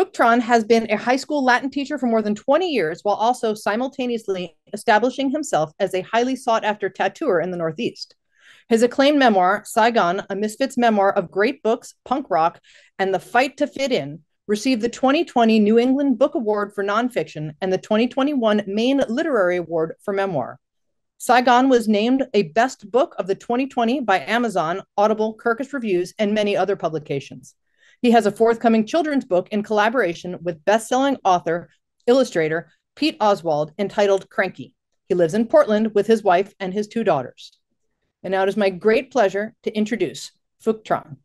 Phuc has been a high school Latin teacher for more than 20 years, while also simultaneously establishing himself as a highly sought after tattooer in the Northeast. His acclaimed memoir, Sigh, Gone, a Misfits memoir of great books, punk rock, and the fight to fit in, received the 2020 New England Book Award for Nonfiction and the 2021 Maine Literary Award for Memoir. Sigh, Gone was named a best book of the 2020 by Amazon, Audible, Kirkus Reviews, and many other publications. He has a forthcoming children's book in collaboration with best-selling author, illustrator Pete Oswald entitled Cranky. He lives in Portland with his wife and his two daughters. And now it is my great pleasure to introduce Phuc Tran.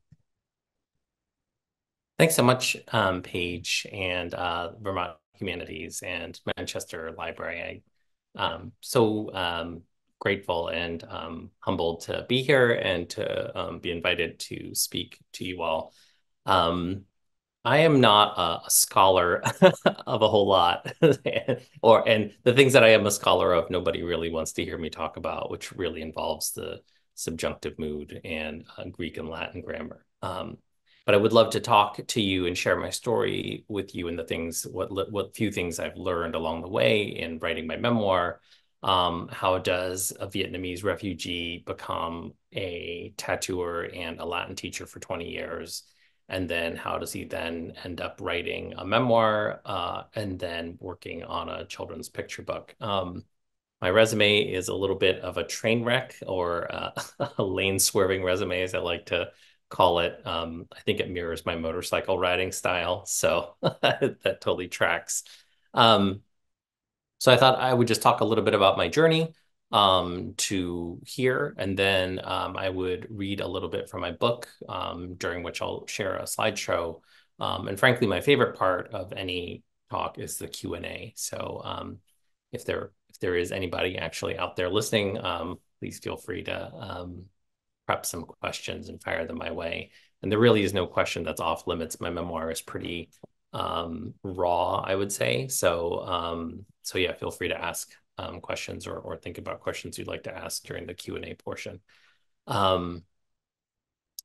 Thanks so much, um, Paige, and uh, Vermont Humanities and Manchester Library. I um, so um, grateful and um, humbled to be here and to um, be invited to speak to you all. Um, I am not a, scholar of a whole lot, or and the things that I am a scholar of, nobody really wants to hear me talk about, which really involves the subjunctive mood and uh, Greek and Latin grammar. Um, but I would love to talk to you and share my story with you and the things, what what few things I've learned along the way in writing my memoir. Um, how does a Vietnamese refugee become a tattooer and a Latin teacher for 20 years? And then how does he then end up writing a memoir uh, and then working on a children's picture book? Um, my resume is a little bit of a train wreck or uh, a lane swerving resume as i like to call it. Um, i think it mirrors my motorcycle riding style so that totally tracks. Um, so i thought i would just talk a little bit about my journey um, to hear. And then um, I would read a little bit from my book, um, during which I'll share a slideshow. Um, and frankly, my favorite part of any talk is the Q&A. So um, if there if there is anybody actually out there listening, um, please feel free to um prep some questions and fire them my way. And there really is no question that's off limits. My memoir is pretty um raw, I would say. So um so yeah, feel free to ask um, questions or, or think about questions you'd like to ask during the Q&A portion. Um,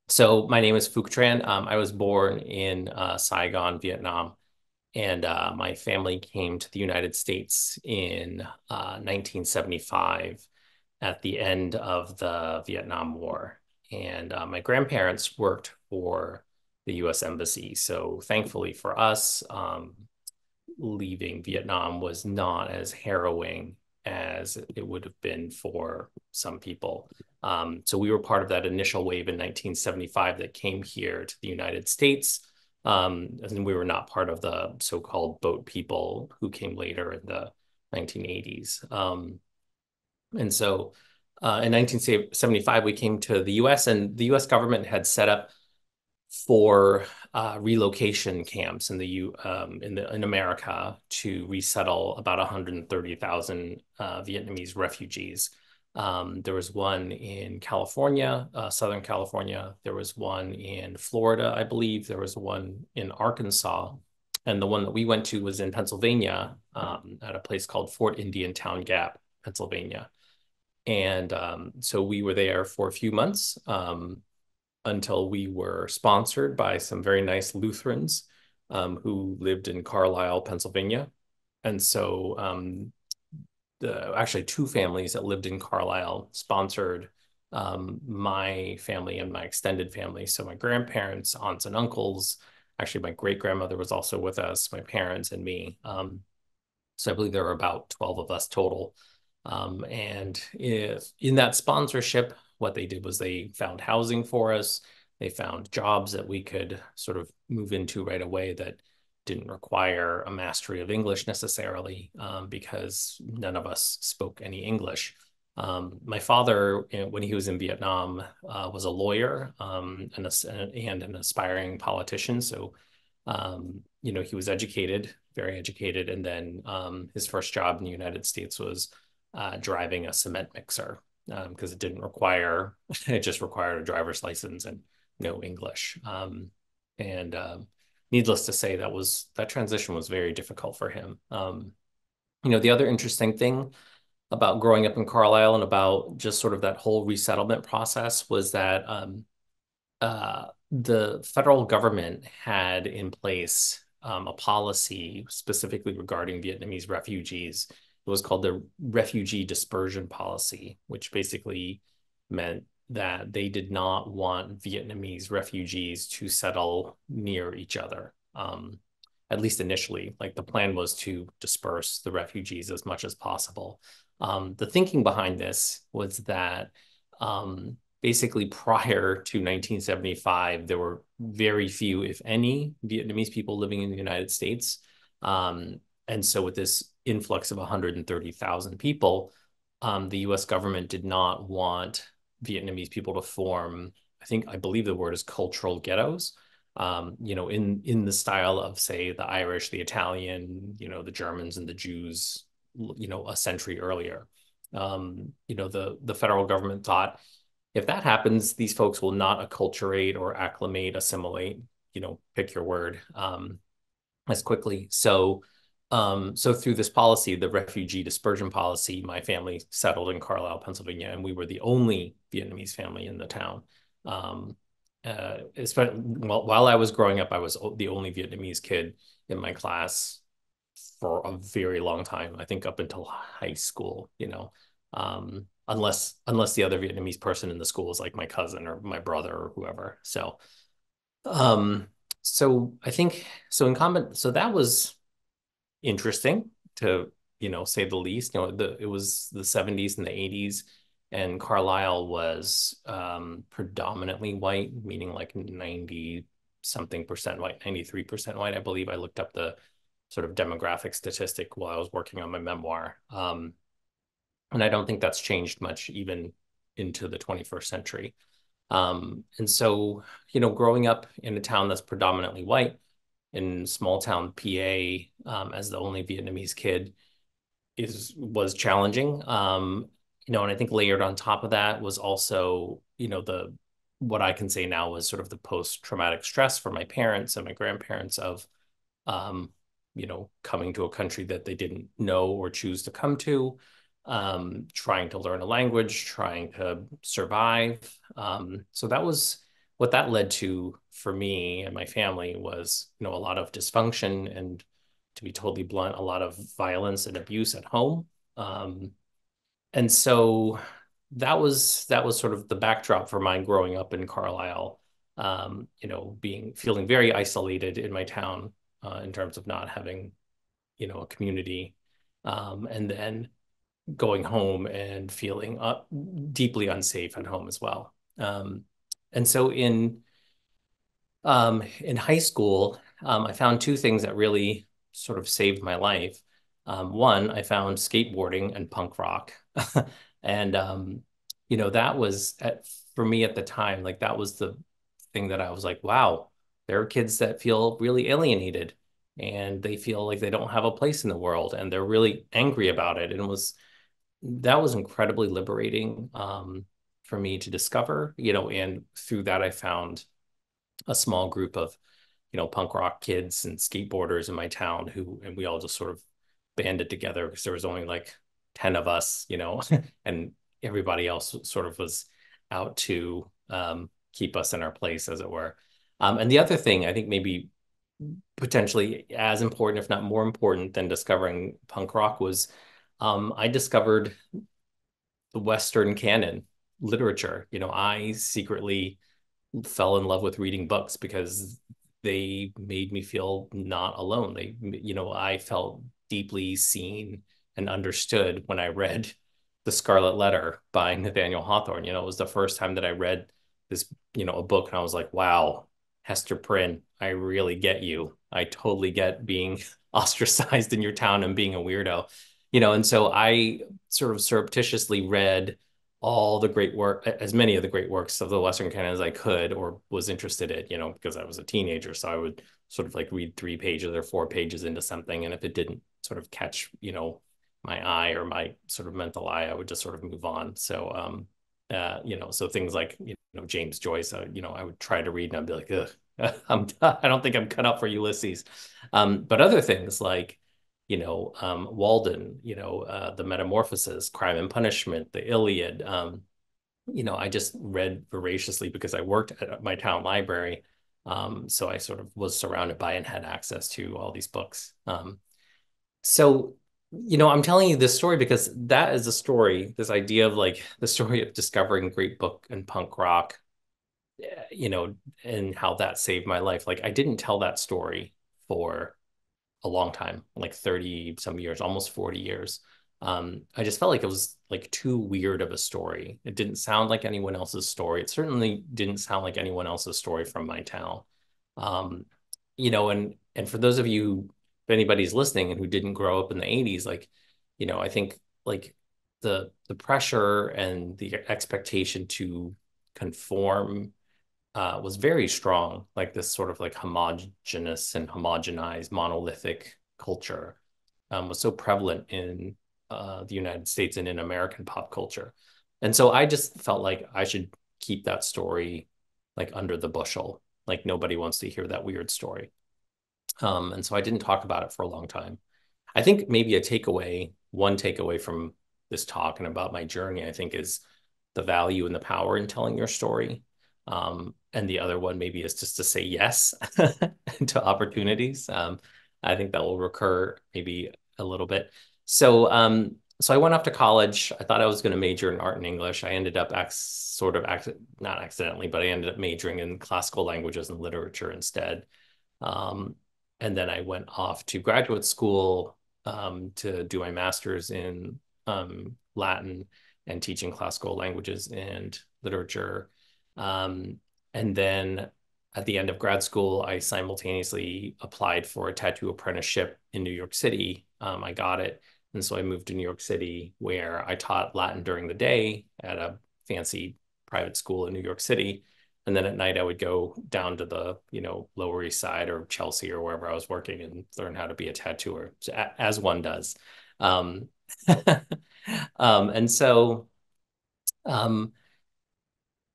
so my name is Phuc Tran. Um, I was born in uh, Saigon, Vietnam, and uh, my family came to the United States in uh, 1975 at the end of the Vietnam War. And uh, my grandparents worked for the U.S. Embassy. So thankfully for us, um, leaving Vietnam was not as harrowing as it would have been for some people. Um, so we were part of that initial wave in 1975 that came here to the United States. Um, and we were not part of the so-called boat people who came later in the 1980s. Um, and so uh, in 1975, we came to the US and the US government had set up for uh, relocation camps in the U um, in the in America to resettle about 130,000 uh, Vietnamese refugees. Um, there was one in California, uh, Southern California. There was one in Florida, I believe. There was one in Arkansas, and the one that we went to was in Pennsylvania um, at a place called Fort Indiantown Gap, Pennsylvania. And um, so we were there for a few months. Until we were sponsored by some very nice Lutherans um, who lived in Carlisle, Pennsylvania. And so um, the, actually two families that lived in Carlisle sponsored um, my family and my extended family. So my grandparents, aunts and uncles, actually my great grandmother was also with us, my parents and me. Um, so I believe there were about 12 of us total. Um, and if, in that sponsorship, what they did was they found housing for us. They found jobs that we could sort of move into right away that didn't require a mastery of English necessarily um, because none of us spoke any English. Um, my father, when he was in Vietnam, uh, was a lawyer um, and, a, and, an aspiring politician. So, um, you know, he was educated, very educated. And then um, his first job in the United States was uh, driving a cement mixer because um, it didn't require it just required a driver's license and no English. Um, and um, needless to say, that was that transition was very difficult for him. Um, you know, the other interesting thing about growing up in Carlisle and about just sort of that whole resettlement process was that um, uh, the federal government had in place um, a policy specifically regarding Vietnamese refugees. Was called the Refugee Dispersion Policy, which basically meant that they did not want Vietnamese refugees to settle near each other. Um, at least initially, like the plan was to disperse the refugees as much as possible. Um, the thinking behind this was that um, basically prior to 1975, there were very few, if any, Vietnamese people living in the United States. Um, and so with this influx of 130,000 people, um, the US government did not want Vietnamese people to form, I think, I believe the word is cultural ghettos. Um, you know, in in the style of say the Irish, the Italian, you know, the Germans and the Jews, you know, a century earlier. Um, you know, the the federal government thought if that happens, these folks will not acculturate or acclimate, assimilate, you know, pick your word, um, as quickly. So, um, so through this policy, the refugee dispersion policy, my family settled in Carlisle, Pennsylvania, and we were the only Vietnamese family in the town. Um, uh, well, while I was growing up, I was the only Vietnamese kid in my class for a very long time. I think up until high school, you know. Um, unless unless the other Vietnamese person in the school is like my cousin or my brother or whoever. So, um, so I think so in comment. So that was interesting to you know say the least. You know, the it was the '70s and the '80s, and Carlisle was um, predominantly white, meaning like 90 something percent white, 93 percent white. I believe I looked up the sort of demographic statistic while I was working on my memoir. Um, and I don't think that's changed much even into the 21st century. Um, and so, you know, growing up in a town that's predominantly white in small town PA um, as the only Vietnamese kid is was challenging. Um, you know, and I think layered on top of that was also, you know, the what I can say now was sort of the post traumatic stress for my parents and my grandparents of, um, you know, coming to a country that they didn't know or choose to come to um, trying to learn a language, trying to survive. Um, so that was what that led to for me and my family was, you know, a lot of dysfunction and to be totally blunt, a lot of violence and abuse at home. Um, and so that was that was sort of the backdrop for mine growing up in Carlisle. Um, you know, being feeling very isolated in my town uh, in terms of not having, you know, a community. Um, and then going home and feeling uh, deeply unsafe at home as well. Um, and so in um, in high school, um, I found two things that really sort of saved my life. Um, one, I found skateboarding and punk rock, and um, you know that was at, for me at the time like that was the thing that I was like, wow, there are kids that feel really alienated and they feel like they don't have a place in the world and they're really angry about it. And it was that was incredibly liberating. Um, for me to discover, you know, and through that I found a small group of, you know, punk rock kids and skateboarders in my town who, and we all just sort of banded together because there was only like 10 of us, you know, and everybody else sort of was out to um, keep us in our place, as it were. Um, and the other thing I think maybe potentially as important, if not more important than discovering punk rock was um, I discovered the Western canon literature. You know, I secretly fell in love with reading books because they made me feel not alone. They, you know, I felt deeply seen and understood when I read The Scarlet Letter by Nathaniel Hawthorne. You know, it was the first time that I read this, you know, a book and I was like, wow, Hester Prynne, I really get you. I totally get being ostracized in your town and being a weirdo you know, and so I sort of surreptitiously read all the great work, as many of the great works of the Western canon as I could or was interested in, you know, because I was a teenager. So I would sort of like read three pages or four pages into something. And if it didn't sort of catch, you know, my eye or my sort of mental eye, I would just sort of move on. So, um, uh, you know, so things like, you know, James Joyce, uh, you know, I would try to read and I'd be like, Ugh, I'm, I don't think I'm cut up for Ulysses. Um, but other things like, you know, um, Walden, you know, uh, the Metamorphoses, Crime and Punishment, the Iliad. Um, you know, I just read voraciously because I worked at my town library. Um, so I sort of was surrounded by and had access to all these books. Um, so, you know, I'm telling you this story because that is a story, this idea of like the story of discovering great book and punk rock, eh, you know, and how that saved my life. Like I didn't tell that story for a long time, like 30 some years, almost 40 years. Um, I just felt like it was like too weird of a story. It didn't sound like anyone else's story. It certainly didn't sound like anyone else's story from my town. Um, you know, and and for those of you, if anybody's listening and who didn't grow up in the 80s, like, you know, I think like the the pressure and the expectation to conform uh, was very strong, like this sort of like homogenous and homogenized monolithic culture um, was so prevalent in uh, the United States and in American pop culture. And so I just felt like I should keep that story like under the bushel. Like nobody wants to hear that weird story. Um, and so I didn't talk about it for a long time. I think maybe a takeaway, one takeaway from this talk and about my journey, I think is the value and the power in telling your story. Um, and the other one maybe is just to say yes to opportunities. Um, I think that will recur maybe a little bit. So, um, so I went off to college. I thought I was going to major in art and English. I ended up sort of not accidentally, but I ended up majoring in classical languages and literature instead. Um, and then I went off to graduate school um, to do my master's in um, Latin and teaching classical languages and literature. Um, and then at the end of grad school, I simultaneously applied for a tattoo apprenticeship in New York City. Um, I got it and so I moved to New York City where I taught Latin during the day at a fancy private school in New York City. And then at night I would go down to the, you know, Lower East Side or Chelsea or wherever I was working and learn how to be a tattooer, as one does. Um, um, and so um,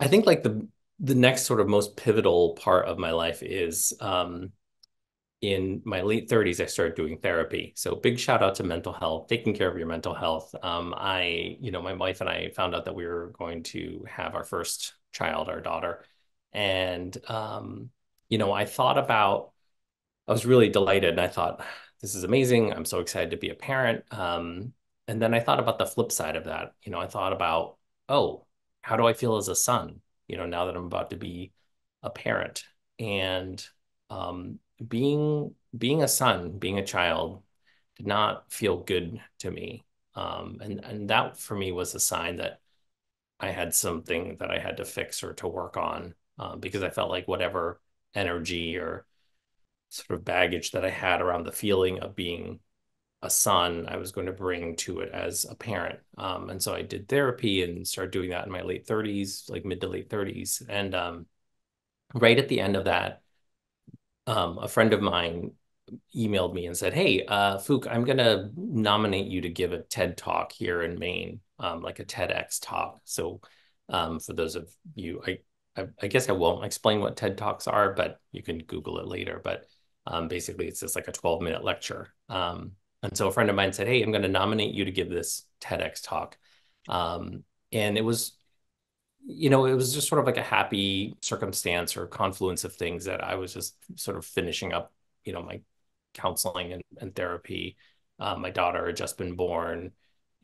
I think like the the next sort of most pivotal part of my life is um, in my late 30s, I started doing therapy. So big shout out to mental health, taking care of your mental health. Um, I, you know, my wife and I found out that we were going to have our first child, our daughter. And, um, you know, I thought about, I was really delighted and I thought, this is amazing. I'm so excited to be a parent. Um, and then I thought about the flip side of that. You know, I thought about, oh, how do I feel as a son, you know, now that I'm about to be a parent? And, um, being being a son, being a child, did not feel good to me. Um, and and that for me was a sign that I had something that I had to fix or to work on um, because I felt like whatever energy or sort of baggage that I had around the feeling of being a son, I was going to bring to it as a parent. Um, and so I did therapy and started doing that in my late 30s, like mid to late 30s. And um, right at the end of that, um, a friend of mine emailed me and said, "Hey, uh, Phuc, I'm going to nominate you to give a TED talk here in Maine, um, like a TEDx talk." So, um, for those of you, I, I, I guess I won't explain what TED talks are, but you can Google it later. But um, basically, it's just like a 12 minute lecture. Um, and so a friend of mine said, "Hey, I'm going to nominate you to give this TEDx talk," um, and it was you know, it was just sort of like a happy circumstance or confluence of things that I was just sort of finishing up, you know, my counseling and, and therapy. Uh, my daughter had just been born,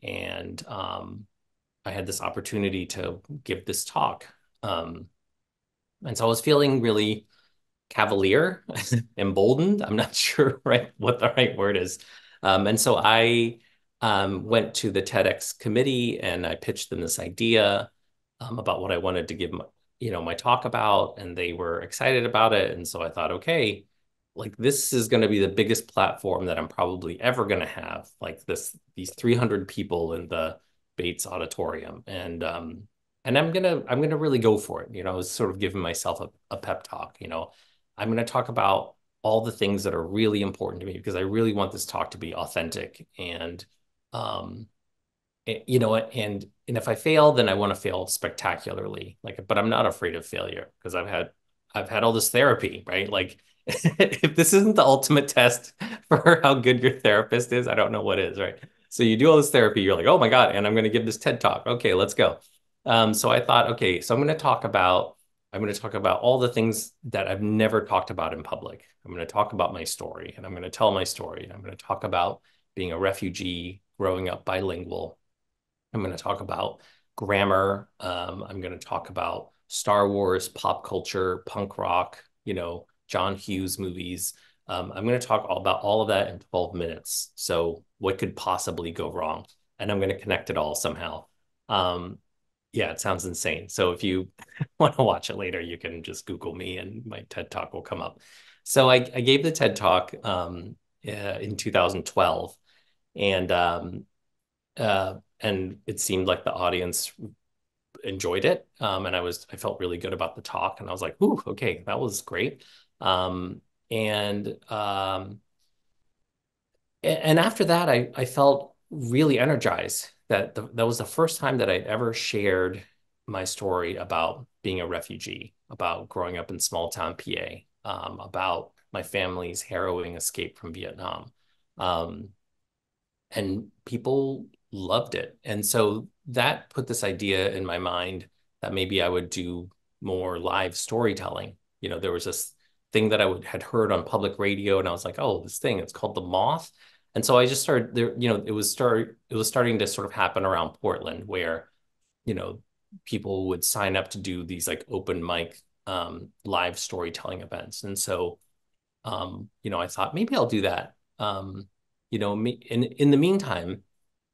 and um, I had this opportunity to give this talk. Um, and so I was feeling really cavalier, emboldened. I'm not sure right what the right word is. Um, and so I um, went to the TEDx committee and I pitched them this idea um, about what I wanted to give my, you know, my talk about, and they were excited about it. And so I thought, okay, like this is going to be the biggest platform that I'm probably ever going to have. Like this, these 300 people in the Bates Auditorium, and um, and I'm gonna I'm gonna really go for it. You know, I was sort of giving myself a, a pep talk. You know, I'm gonna talk about all the things that are really important to me because I really want this talk to be authentic and um, you know, and and if I fail, then I want to fail spectacularly. Like, but I'm not afraid of failure because I've had I've had all this therapy, right? Like, if this isn't the ultimate test for how good your therapist is, I don't know what is, right? So you do all this therapy, you're like, oh my God, and I'm going to give this TED talk. Okay, let's go. Um, so I thought, okay, so I'm going to talk about I'm going to talk about all the things that I've never talked about in public. I'm going to talk about my story and I'm going to tell my story. I'm going to talk about being a refugee, growing up bilingual. I'm going to talk about grammar. Um, I'm going to talk about Star Wars, pop culture, punk rock, you know, John Hughes movies. Um, I'm going to talk all about all of that in 12 minutes. So what could possibly go wrong? And I'm going to connect it all somehow. Um, yeah, it sounds insane. So if you want to watch it later, you can just Google me and my TED Talk will come up. So I, I gave the TED Talk um, uh, in 2012, and um, uh, and it seemed like the audience enjoyed it, um, and I was I felt really good about the talk, and I was like, "Ooh, okay, that was great." Um, and um, and after that, I I felt really energized that the, that was the first time that I'd ever shared my story about being a refugee, about growing up in small town PA, um, about my family's harrowing escape from Vietnam. Um, and people loved it. And so that put this idea in my mind that maybe I would do more live storytelling. You know, there was this thing that I would, had heard on public radio, and I was like, oh, this thing, it's called The Moth. And so I just started there, you know, it was start it was starting to sort of happen around Portland where, you know, people would sign up to do these like open mic um, live storytelling events. And so um, you know, I thought maybe I'll do that. Um, you know, me in in the meantime,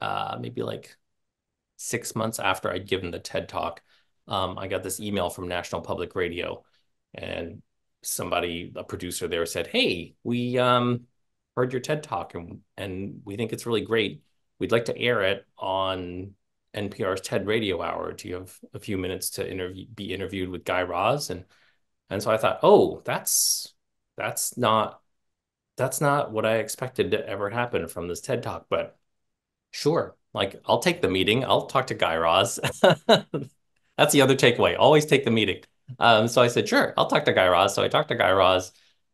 uh, maybe like six months after I'd given the TED talk, um, I got this email from National Public Radio, and somebody, a producer there, said, "Hey, we um, heard your TED talk and and we think it's really great. We'd like to air it on NPR's TED Radio Hour. Do you have a few minutes to interview be interviewed with Guy Raz?" And and so I thought, oh, that's that's not that's not what I expected to ever happen from this TED talk, but sure, like I'll take the meeting. I'll talk to Guy Raz. that's the other takeaway. Always take the meeting. Um, so I said, sure, I'll talk to Guy Raz. So I talked to Guy Raz.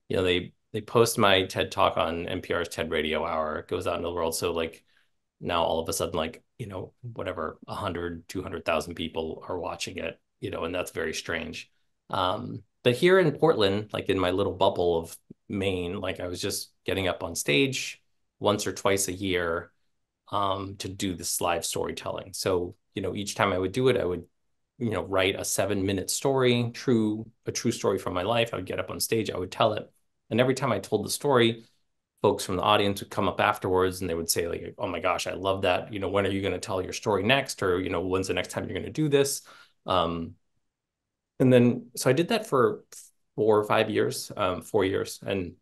You know, they they post my TED talk on NPR's TED Radio Hour. It goes out into the world. So like now all of a sudden, like, you know, whatever, 100, 200,000 people are watching it, you know, and that's very strange. Um, but here in Portland, like in my little bubble of Maine, like I was just getting up on stage once or twice a year um, to do this live storytelling. So, you know, each time I would do it, I would, you know, write a seven minute story, true, a true story from my life. I would get up on stage, I would tell it. And every time I told the story, folks from the audience would come up afterwards and they would say like, "Oh my gosh, I love that. You know, when are you going to tell your story next? Or you know, when's the next time you're going to do this?" Um, and then so I did that for four or five years, um, four years, and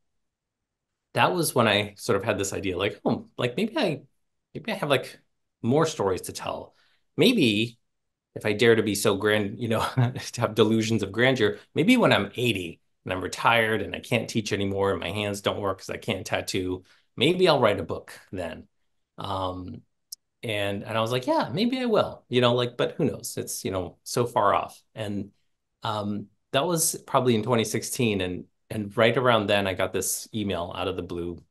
that was when I sort of had this idea, like, oh, like maybe I, maybe I have like more stories to tell. Maybe if I dare to be so grand, you know, to have delusions of grandeur, maybe when I'm 80, and I'm retired and I can't teach anymore and my hands don't work because I can't tattoo, maybe I'll write a book then. Um, and and I was like, yeah, maybe I will, you know, like, but who knows? It's, you know, so far off. And um, that was probably in 2016. And and right around then I got this email out of the blue.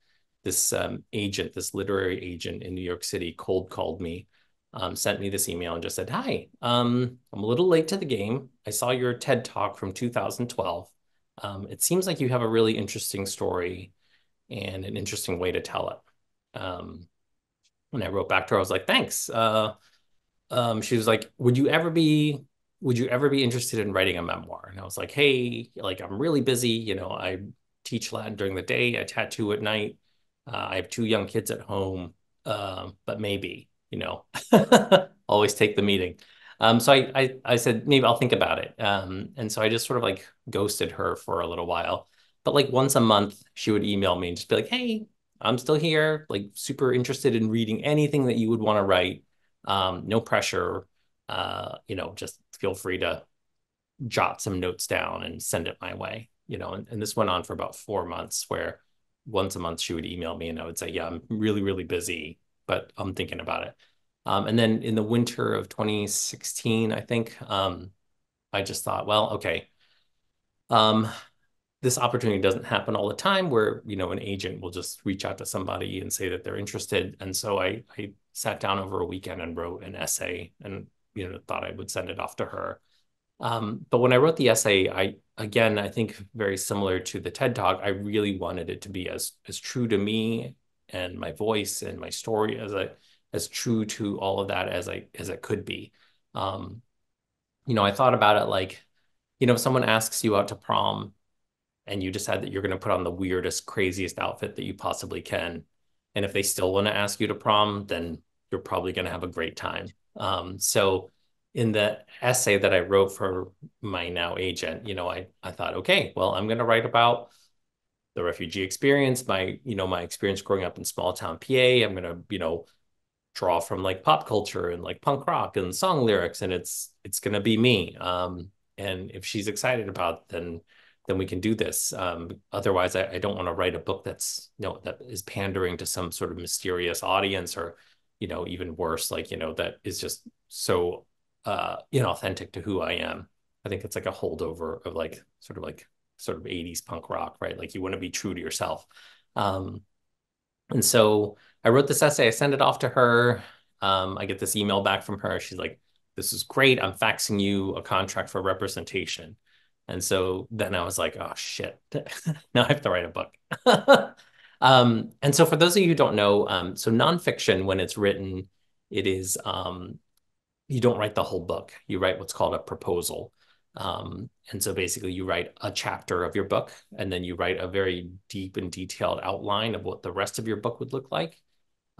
This um, agent, this literary agent in New York City cold called me, um, sent me this email and just said, Hi, um, I'm a little late to the game. I saw your TED talk from 2012 um, it seems like you have a really interesting story and an interesting way to tell it. Um, when I wrote back to her, I was like, thanks. Uh, um, she was like, would you ever be, would you ever be interested in writing a memoir? And I was like, hey, like I'm really busy. You know, I teach Latin during the day, I tattoo at night. Uh, I have two young kids at home, uh, but maybe, you know, always take the meeting. Um, so I, I, I said, maybe I'll think about it. Um, and so I just sort of like ghosted her for a little while. But like once a month, she would email me and just be like, hey, I'm still here, like super interested in reading anything that you would want to write. Um, no pressure. Uh, you know, just feel free to jot some notes down and send it my way. You know, and, and this went on for about four months where once a month she would email me and I would say, yeah, I'm really, really busy, but I'm thinking about it. Um, and then in the winter of 2016, I think, um, I just thought, well, okay, um, this opportunity doesn't happen all the time where, you know, an agent will just reach out to somebody and say that they're interested. And so I, I sat down over a weekend and wrote an essay and, you know, thought I would send it off to her. Um, but when I wrote the essay, I again, I think very similar to the TED Talk, I really wanted it to be as as true to me and my voice and my story as I as true to all of that as I as it could be. Um, you know, I thought about it like, you know, if someone asks you out to prom and you decide that you're going to put on the weirdest, craziest outfit that you possibly can, and if they still want to ask you to prom, then you're probably going to have a great time. Um, so in the essay that I wrote for my now agent, you know, I I thought, okay, well, I'm going to write about the refugee experience, my you know my experience growing up in small town PA. I'm going to you know draw from like pop culture and like punk rock and song lyrics, and it's it's to be me. Um, and if she's excited about, then then we can do this. Um, otherwise, I, I don't want to write a book that's you know that is pandering to some sort of mysterious audience or you know even worse, like you know that is just so uh, inauthentic to who I am. I think it's like a holdover of like sort of like sort of 80s punk rock, right? Like you want to be true to yourself. Um, and so I wrote this essay, I sent it off to her. Um, I get this email back from her. She's like, This is great. I'm faxing you a contract for representation. And so then I was like, oh shit, now I have to write a book. um, and so for those of you who don't know, um, so nonfiction, when it's written, it is um, you don't write the whole book. You write what's called a proposal. Um, and so basically you write a chapter of your book and then you write a very deep and detailed outline of what the rest of your book would look like.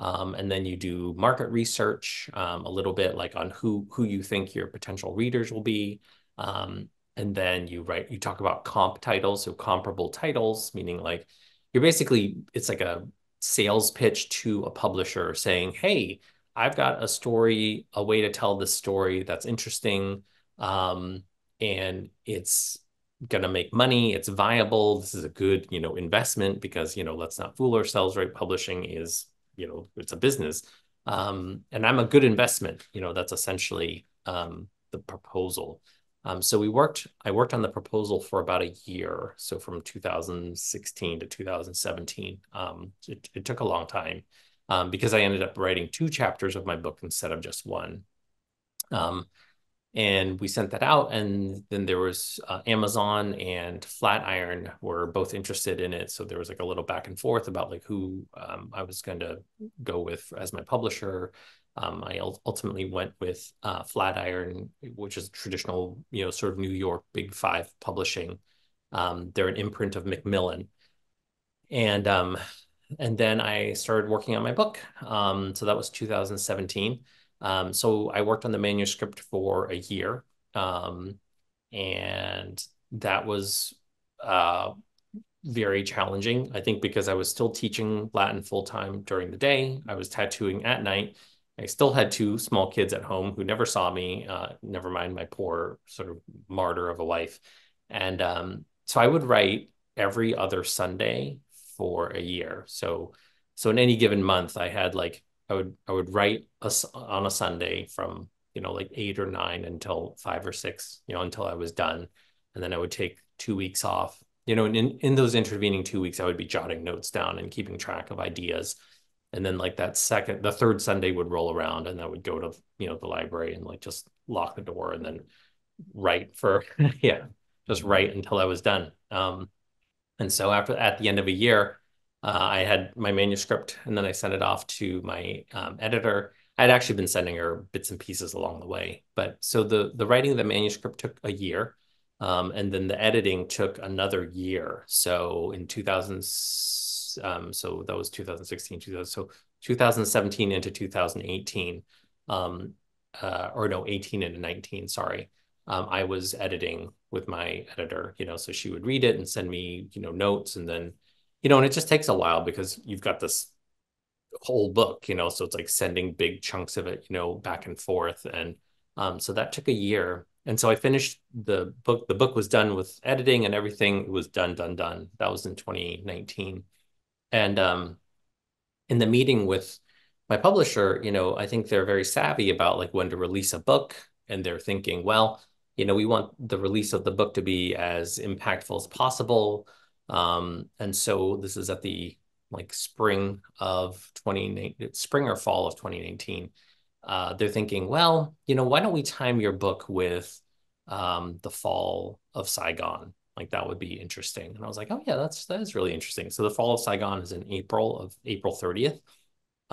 Um, and then you do market research um, a little bit like on who who you think your potential readers will be. Um, and then you write you talk about comp titles, so comparable titles, meaning like you're basically it's like a sales pitch to a publisher saying, "Hey, I've got a story, a way to tell this story that's interesting, um, and it's going to make money. It's viable. This is a good, you know, investment because you know, let's not fool ourselves. Right, publishing is, you know, it's a business, um, and I'm a good investment. You know, that's essentially um, the proposal. Um, so we worked, I worked on the proposal for about a year. So from 2016 to 2017, um, it, it took a long time um, because I ended up writing two chapters of my book instead of just one. And we sent that out and then there was uh, amazon and flatiron were both interested in it so there was like a little back and forth about like who um, i was going to go with as my publisher um, i ultimately went with uh, flatiron which is traditional you know sort of new york big five publishing um, they're an imprint of macmillan and um, and then I started working on my book. Um, so that was 2017. Um, so I worked on the manuscript for a year, um, and that was uh, very challenging. I think because I was still teaching Latin full time during the day, I was tattooing at night. I still had two small kids at home who never saw me. Uh, never mind my poor sort of martyr of a wife, and um, so I would write every other Sunday for a year. So so in any given month, I had like I would I would write on a Sunday from you know like eight or nine until five or six, you know, until I was done, and then I would take two weeks off. You know, and in in those intervening two weeks, I would be jotting notes down and keeping track of ideas. And then like that second, the third Sunday would roll around, and I would go to you know the library and like just lock the door and then write for yeah, just write until I was done. Um, and so after at the end of a year, uh, I had my manuscript and then I sent it off to my um, editor. I'd actually been sending her bits and pieces along the way. But so the the writing of the manuscript took a year. Um, and then the editing took another year. So in 2000, um, so that was 2016, 2000, so 2017 into 2018, um, uh, or no, 18 into 19, sorry. Um, I was editing with my editor, you know, so she would read it and send me, you know, notes and then, you know, and it just takes a while because you've got this whole book, you know, so it's like sending big chunks of it, you know, back and forth. And um, so that took a year. And so I finished the book. The book was done with editing and everything. It was done, done, done. That was in 2019. And um, in the meeting with my publisher, you know, I think they're very savvy about like when to release a book. And they're thinking, well, you know, we want the release of the book to be as impactful as possible. Um, and so this is at the like spring of 20, spring or fall of 2019. Uh, they're thinking, well, you know, why don't we time your book with um, the fall of Saigon. Like that would be interesting. And I was like, oh yeah, that's that is really interesting. So the fall of Saigon is in April of April 30th.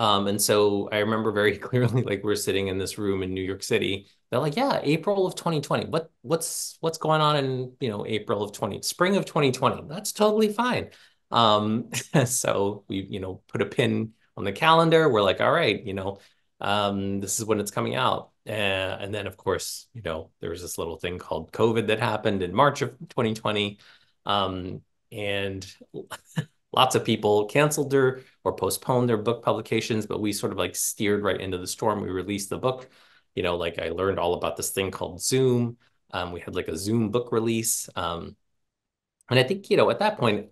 Um, and so I remember very clearly, like we're sitting in this room in New York City. They're like, yeah, April of 2020. What what's what's going on in you know April of 20 spring of 2020? That's totally fine. Um, so we you know put a pin on the calendar. We're like, all right, you know, um, this is when it's coming out. Uh, and then, of course, you know, there was this little thing called COVID that happened in March of 2020. Um, and lots of people canceled their or postponed their book publications, but we sort of like steered right into the storm. We released the book. You know, like I learned all about this thing called Zoom. Um, we had like a Zoom book release. Um, and I think, you know, at that point,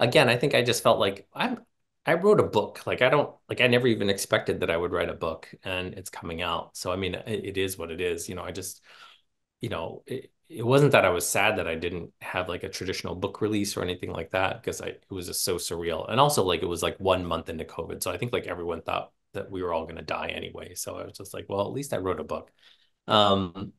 again, I think I just felt like I'm I wrote a book. Like I don't like I never even expected that I would write a book and it's coming out. So I mean it, it is what it is. You know, I just you know, it, it wasn't that I was sad that I didn't have like a traditional book release or anything like that because I it was just so surreal. And also like it was like one month into COVID. So I think like everyone thought that we were all gonna die anyway. So I was just like, well, at least I wrote a book. Um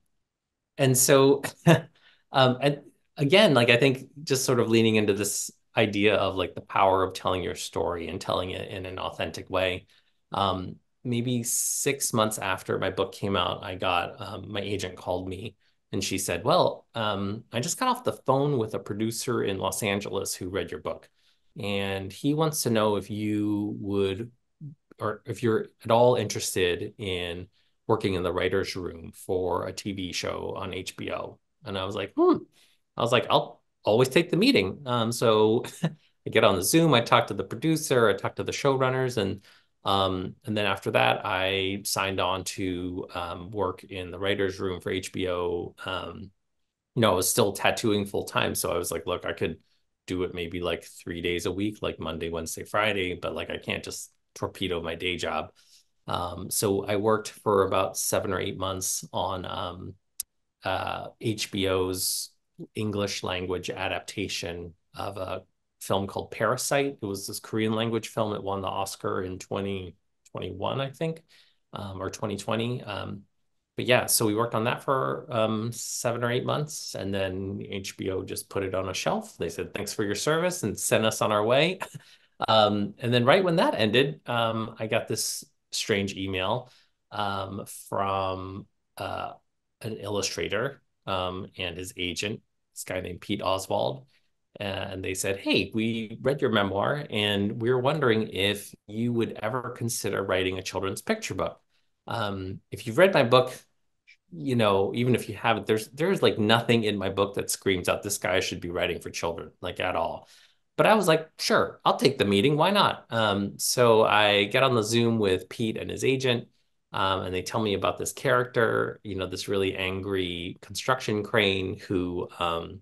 and so um and again, like I think just sort of leaning into this idea of like the power of telling your story and telling it in an authentic way. Um, maybe six months after my book came out, I got um, my agent called me and she said, Well, um, I just got off the phone with a producer in Los Angeles who read your book. And he wants to know if you would, or if you're at all interested in working in the writer's room for a TV show on HBO. And I was like, hmm. I was like, I'll always take the meeting. Um, so I get on the Zoom, I talk to the producer, I talk to the showrunners, and um, and then after that, I signed on to um, work in the writers' room for HBO. Um, you know, I was still tattooing full time, so I was like, look, I could do it maybe like three days a week, like Monday, Wednesday, Friday, but like I can't just torpedo my day job. Um, so I worked for about seven or eight months on um, uh, HBO's English language adaptation of a film called Parasite. It was this Korean language film. It won the Oscar in 2021, I think, um, or 2020. Um, but yeah, so we worked on that for um, seven or eight months, and then HBO just put it on a shelf. They said, "Thanks for your service," and sent us on our way. Um, and then right when that ended, um, I got this strange email um, from uh, an illustrator and his agent this guy named Pete Oswald. And they said, Hey, we read your memoir and we are wondering if you would ever consider writing a children's picture book. Um, if you've read my book, you know, even if you haven't, there's there's like nothing in my book that screams out this guy should be writing for children, like at all. But I was like, sure, I'll take the meeting. Why not? Um, so I get on the Zoom with Pete and his agent. Um, and they tell me about this character, you know, this really angry construction crane who, um,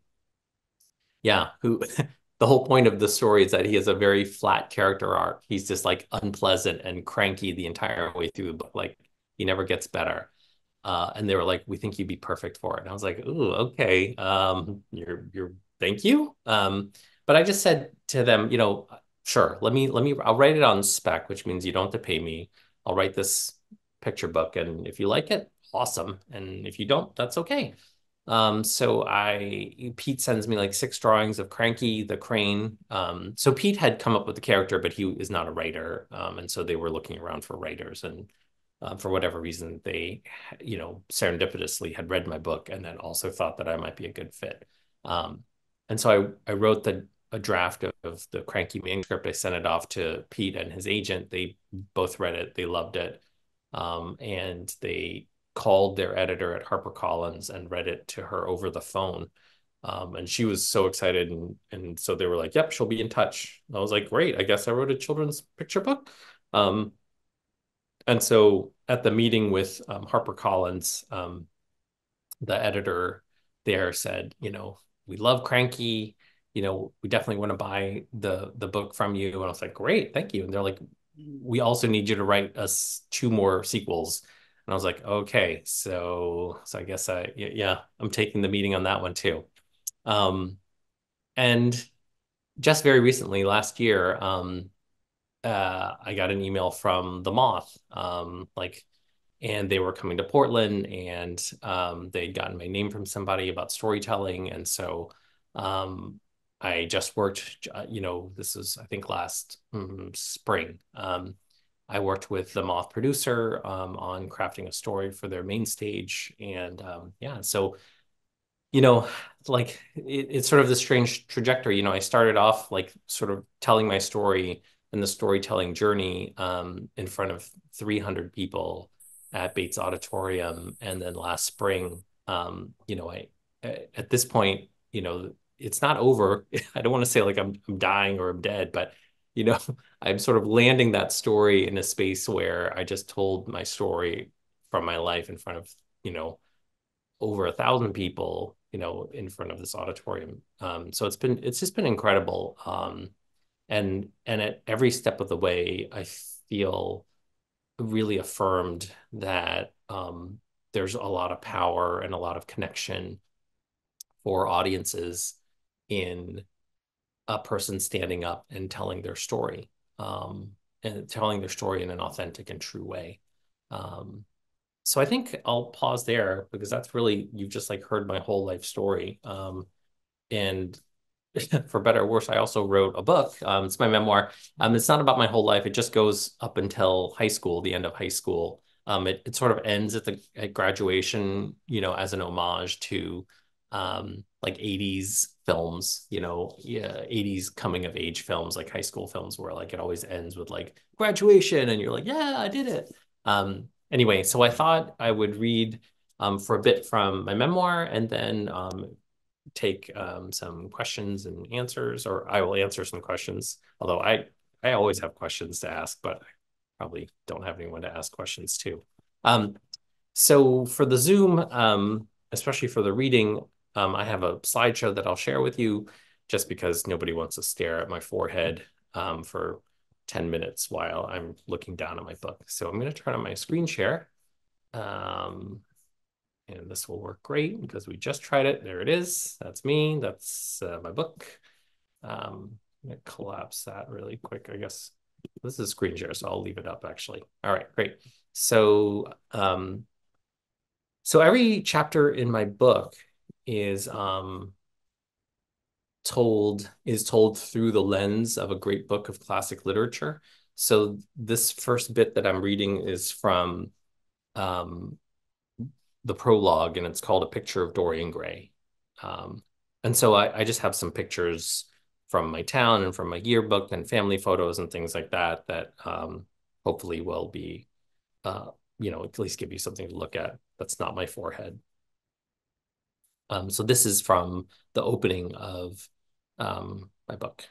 yeah, who the whole point of the story is that he has a very flat character arc. He's just like unpleasant and cranky the entire way through book. Like he never gets better. Uh, and they were like, "We think you'd be perfect for it." And I was like, "Ooh, okay. Um, you're, you're, thank you." Um, but I just said to them, you know, sure, let me, let me, I'll write it on spec, which means you don't have to pay me. I'll write this picture book. And if you like it, awesome. And if you don't, that's okay. Um, so I Pete sends me like six drawings of Cranky the crane. Um, so Pete had come up with the character, but he is not a writer. Um, and so they were looking around for writers and uh, for whatever reason they you know serendipitously had read my book and then also thought that I might be a good fit. Um, and so I I wrote the a draft of, of the Cranky manuscript. I sent it off to Pete and his agent. They both read it. They loved it um, and they called their editor at HarperCollins and read it to her over the phone. Um, and she was so excited, and and so they were like, "Yep, she'll be in touch." I was like, "Great! I guess I wrote a children's picture book." Um, and so at the meeting with um, HarperCollins, um, the editor there said, "You know, we love Cranky. You know, we definitely want to buy the the book from you." And I was like, "Great, thank you." And they're like, we also need you to write us two more sequels. And I was like, okay, so so I guess I yeah, I'm taking the meeting on that one too. Um, and just very recently, last year, um, uh, I got an email from The Moth, um, like and they were coming to Portland, and um, they'd gotten my name from somebody about storytelling, and so um, I just worked. Uh, you know, this was I think last mm, spring. I worked with the Moth producer um, on crafting a story for their main stage, and um, yeah, so you know, like it, it's sort of the strange trajectory. You know, I started off like sort of telling my story and the storytelling journey um, in front of 300 people at Bates Auditorium, and then last spring, um, you know, I at this point, you know, it's not over. I don't want to say like I'm I'm dying or I'm dead, but you know, I'm sort of landing that story in a space where I just told my story from my life in front of you know over a thousand people, you know, in front of this auditorium. Um, so it's been it's just been incredible. Um, and and at every step of the way, I feel really affirmed that um, there's a lot of power and a lot of connection for audiences in a person standing up and telling their story um, and telling their story in an authentic and true way. Um, so I think I'll pause there because that's really you've just like heard my whole life story. Um, and for better or worse, I also wrote a book. Um, it's my memoir. Um, it's not about my whole life. It just goes up until high school, the end of high school. Um, it, it sort of ends at the at graduation, you know, as an homage to um, like 80s films, you know, yeah, 80s coming of age films, like high school films, where like it always ends with like graduation, and you're like, yeah, I did it. Um, anyway, so I thought I would read um, for a bit from my memoir and then um, take um, some questions and answers, or I will answer some questions. Although I I always have questions to ask, but I probably don't have anyone to ask questions to. Um, so for the Zoom, um, especially for the reading, um, I have a slideshow that I'll share with you, just because nobody wants to stare at my forehead um, for 10 minutes while I'm looking down at my book. So I'm going to turn on my screen share. Um, and this will work great because we just tried it. There it is. That's me. That's uh, my book. Um, I'm going to collapse that really quick. I guess this is screen share, so I'll leave it up actually. All right, great. So, um, so every chapter in my book is um, told is told through the lens of a great book of classic literature. So this first bit that I'm reading is from um, the prologue, and it's called "A Picture of Dorian Gray." Um, and so I, I, just have some pictures from my town and from my yearbook and family photos and things like that that um, hopefully will be, uh, you know, at least give you something to look at. That's not my forehead. Um, so this is from the opening of um, my book.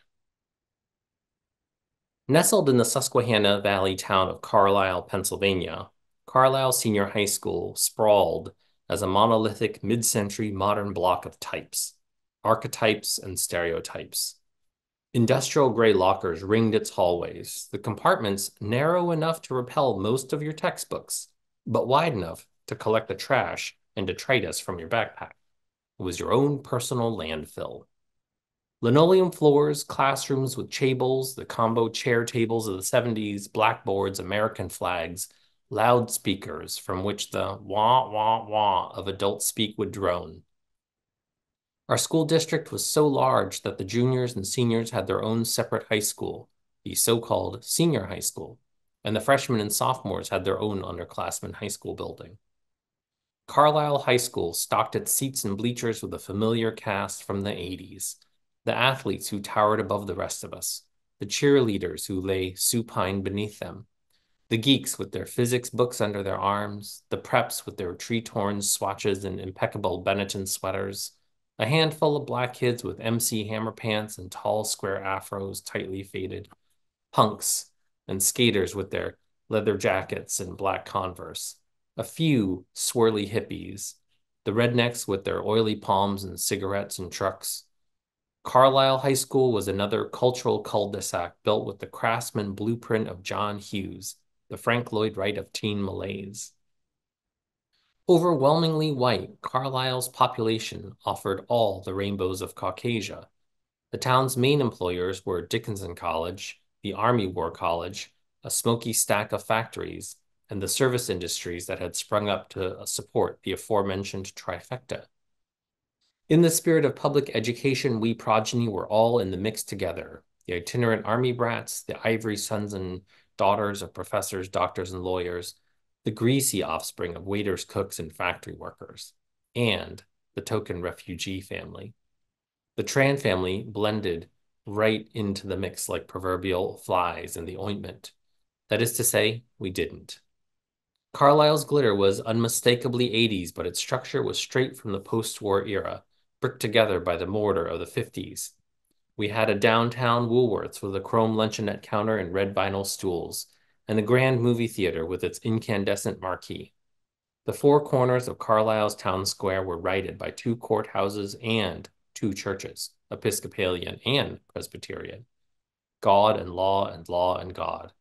Nestled in the Susquehanna Valley town of Carlisle, Pennsylvania, Carlisle Senior High School sprawled as a monolithic mid-century modern block of types, archetypes, and stereotypes. Industrial gray lockers ringed its hallways, the compartments narrow enough to repel most of your textbooks, but wide enough to collect the trash and detritus from your backpack. It was your own personal landfill. Linoleum floors, classrooms with tables, the combo chair tables of the 70s, blackboards, American flags, loudspeakers from which the wah, wah, wah of adult speak would drone. Our school district was so large that the juniors and seniors had their own separate high school, the so-called senior high school, and the freshmen and sophomores had their own underclassmen high school building. Carlisle High School stocked its seats and bleachers with a familiar cast from the 80s, the athletes who towered above the rest of us, the cheerleaders who lay supine beneath them, the geeks with their physics books under their arms, the preps with their tree-torn swatches and impeccable Benetton sweaters, a handful of black kids with MC Hammer pants and tall square afros tightly faded, punks and skaters with their leather jackets and black Converse, a few swirly hippies, the rednecks with their oily palms and cigarettes and trucks, Carlisle High School was another cultural cul-de-sac built with the craftsman blueprint of John Hughes, the Frank Lloyd Wright of teen malaise. Overwhelmingly white, Carlisle's population offered all the rainbows of Caucasia. The town's main employers were Dickinson College, the Army War College, a smoky stack of factories, and the service industries that had sprung up to uh, support the aforementioned trifecta. In the spirit of public education, we progeny were all in the mix together. The itinerant army brats, the ivory sons and daughters of professors, doctors, and lawyers, the greasy offspring of waiters, cooks, and factory workers, and the token refugee family. The Tran family blended right into the mix like proverbial flies in the ointment. That is to say, we didn't. Carlisle's glitter was unmistakably 80s, but its structure was straight from the post war era, bricked together by the mortar of the 50s. We had a downtown Woolworths with a chrome luncheonette counter and red vinyl stools, and a grand movie theater with its incandescent marquee. The four corners of Carlisle's town square were righted by two courthouses and two churches, Episcopalian and Presbyterian. God and law and law and God.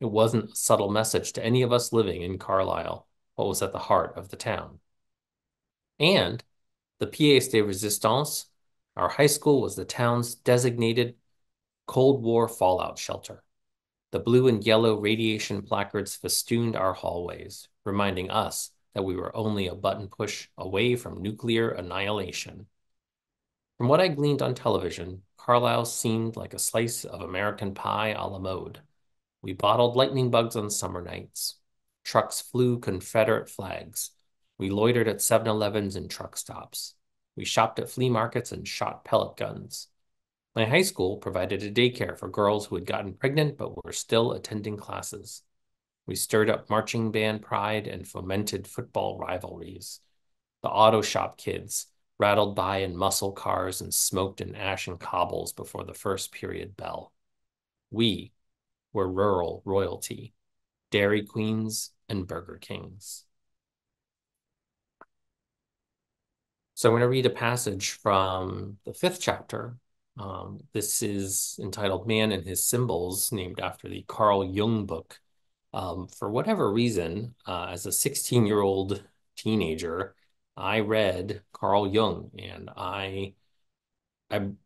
It wasn't a subtle message to any of us living in Carlisle what was at the heart of the town. And the Pièce de Resistance, our high school was the town's designated Cold War fallout shelter. The blue and yellow radiation placards festooned our hallways, reminding us that we were only a button push away from nuclear annihilation. From what I gleaned on television, Carlisle seemed like a slice of American pie a la mode. We bottled lightning bugs on summer nights. Trucks flew Confederate flags. We loitered at 7 Elevens and truck stops. We shopped at flea markets and shot pellet guns. My high school provided a daycare for girls who had gotten pregnant but were still attending classes. We stirred up marching band pride and fomented football rivalries. The auto shop kids rattled by in muscle cars and smoked in ash and cobbles before the first period bell. We were rural royalty, Dairy Queens and Burger Kings. So I'm going to read a passage from the fifth chapter. Um, this is entitled Man and His Symbols, named after the Carl Jung book. Um, for whatever reason, uh, as a 16 year old teenager, I read Carl Jung and I I'm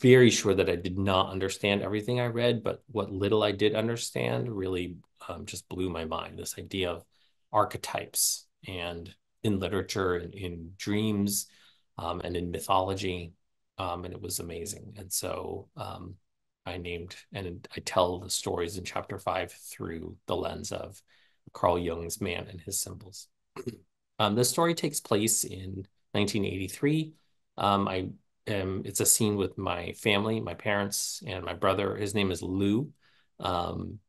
very sure that I did not understand everything I read, but what little I did understand really um, just blew my mind. This idea of archetypes and in literature and in dreams um, and in mythology. Um, and it was amazing. And so um, I named and I tell the stories in chapter five through the lens of Carl Jung's man and his symbols. um, this story takes place in 1983. Um, I am, it's a scene with my family, my parents, and my brother. His name is Lou. Um,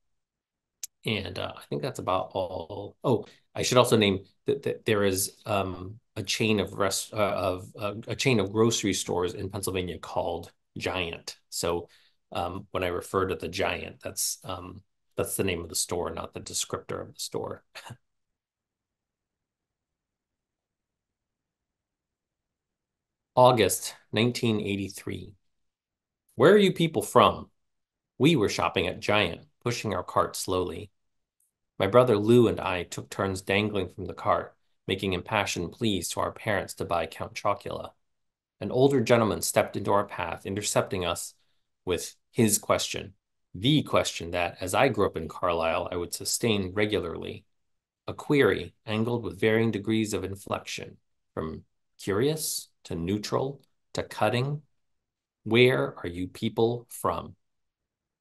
and uh, I think that's about all. Oh, I should also name that, that there is um, a chain of rest uh, of uh, a chain of grocery stores in Pennsylvania called Giant. So um, when I refer to the Giant, that's um, that's the name of the store, not the descriptor of the store. August 1983. Where are you people from? We were shopping at Giant, pushing our cart slowly. My brother Lou and I took turns dangling from the cart, making impassioned pleas to our parents to buy Count Chocula. An older gentleman stepped into our path, intercepting us with his question, the question that, as I grew up in Carlisle, I would sustain regularly. A query angled with varying degrees of inflection, from curious to neutral to cutting. Where are you people from?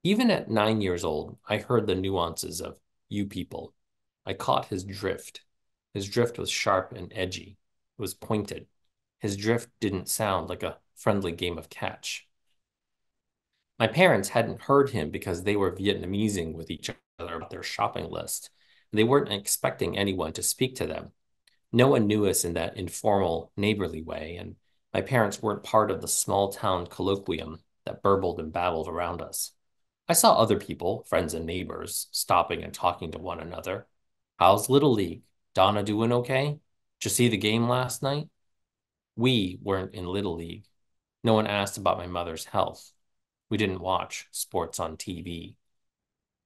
Even at nine years old, I heard the nuances of you people. I caught his drift. His drift was sharp and edgy. It was pointed. His drift didn't sound like a friendly game of catch. My parents hadn't heard him because they were Vietnamesing with each other about their shopping list. They weren't expecting anyone to speak to them. No one knew us in that informal, neighborly way, and my parents weren't part of the small town colloquium that burbled and babbled around us. I saw other people, friends and neighbors, stopping and talking to one another. How's Little League? Donna doing okay? Did you see the game last night? We weren't in Little League. No one asked about my mother's health. We didn't watch sports on TV.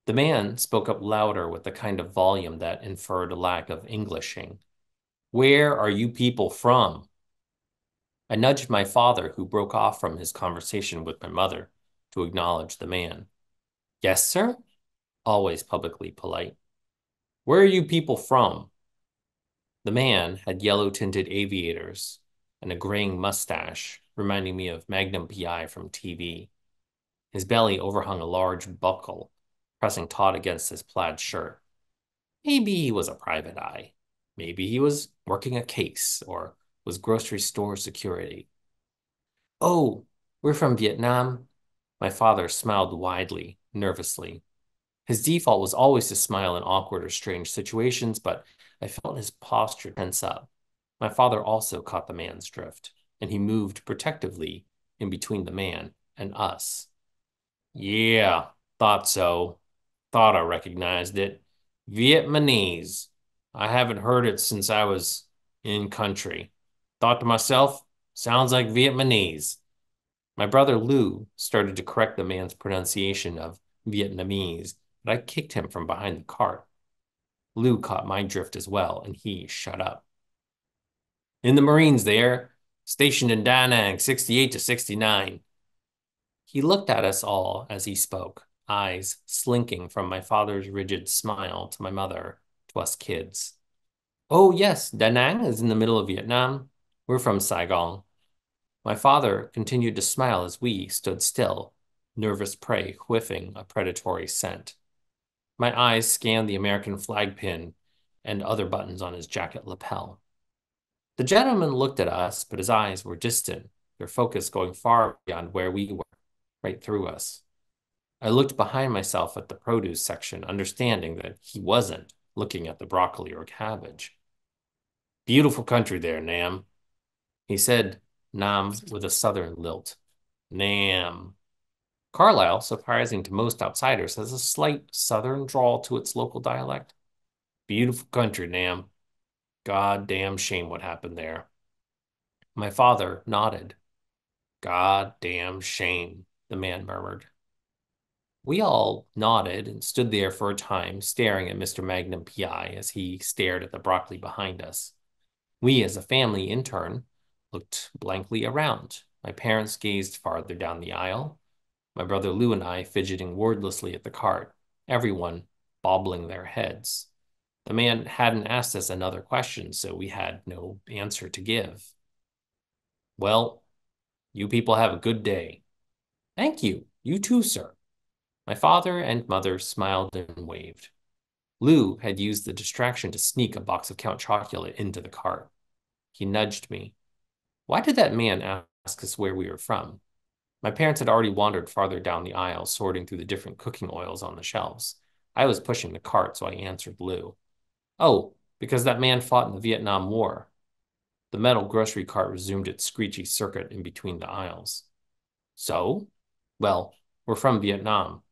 The man spoke up louder with the kind of volume that inferred a lack of Englishing. Where are you people from? I nudged my father, who broke off from his conversation with my mother, to acknowledge the man. Yes, sir? Always publicly polite. Where are you people from? The man had yellow tinted aviators and a graying mustache, reminding me of Magnum PI from TV. His belly overhung a large buckle, pressing taut against his plaid shirt. Maybe he was a private eye. Maybe he was working a case or was grocery store security. Oh, we're from Vietnam. My father smiled widely, nervously. His default was always to smile in awkward or strange situations, but I felt his posture tense up. My father also caught the man's drift, and he moved protectively in between the man and us. Yeah, thought so. Thought I recognized it. Vietnamese. I haven't heard it since I was in country. Thought to myself, sounds like Vietnamese. My brother Lou started to correct the man's pronunciation of Vietnamese, but I kicked him from behind the cart. Lou caught my drift as well, and he shut up. In the Marines there, stationed in Da Nang, 68 to 69. He looked at us all as he spoke, eyes slinking from my father's rigid smile to my mother, to us kids. Oh, yes, Da Nang is in the middle of Vietnam. We're from Saigon. My father continued to smile as we stood still, nervous prey whiffing a predatory scent. My eyes scanned the American flag pin and other buttons on his jacket lapel. The gentleman looked at us, but his eyes were distant, their focus going far beyond where we were, right through us. I looked behind myself at the produce section, understanding that he wasn't looking at the broccoli or cabbage. Beautiful country there, Nam. He said Nam with a southern lilt. Nam. Carlisle, surprising to most outsiders, has a slight southern drawl to its local dialect. Beautiful country, Nam. God damn shame what happened there. My father nodded. God damn shame, the man murmured. We all nodded and stood there for a time, staring at Mr. Magnum PI as he stared at the broccoli behind us. We, as a family, in turn, looked blankly around. My parents gazed farther down the aisle, my brother Lou and I fidgeting wordlessly at the cart, everyone bobbling their heads. The man hadn't asked us another question, so we had no answer to give. Well, you people have a good day. Thank you. You too, sir. My father and mother smiled and waved. Lou had used the distraction to sneak a box of Count Chocula into the cart. He nudged me. Why did that man ask us where we were from? My parents had already wandered farther down the aisle, sorting through the different cooking oils on the shelves. I was pushing the cart, so I answered Lou. Oh, because that man fought in the Vietnam War. The metal grocery cart resumed its screechy circuit in between the aisles. So? Well, we're from Vietnam.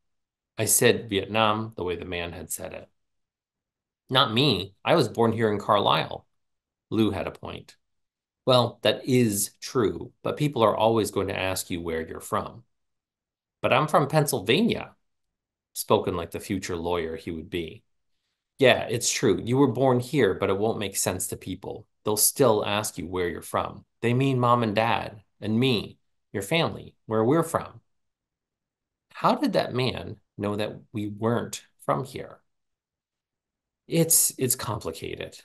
I said Vietnam the way the man had said it. Not me. I was born here in Carlisle. Lou had a point. Well, that is true, but people are always going to ask you where you're from. But I'm from Pennsylvania, spoken like the future lawyer he would be. Yeah, it's true. You were born here, but it won't make sense to people. They'll still ask you where you're from. They mean mom and dad, and me, your family, where we're from. How did that man know that we weren't from here? It's it's complicated.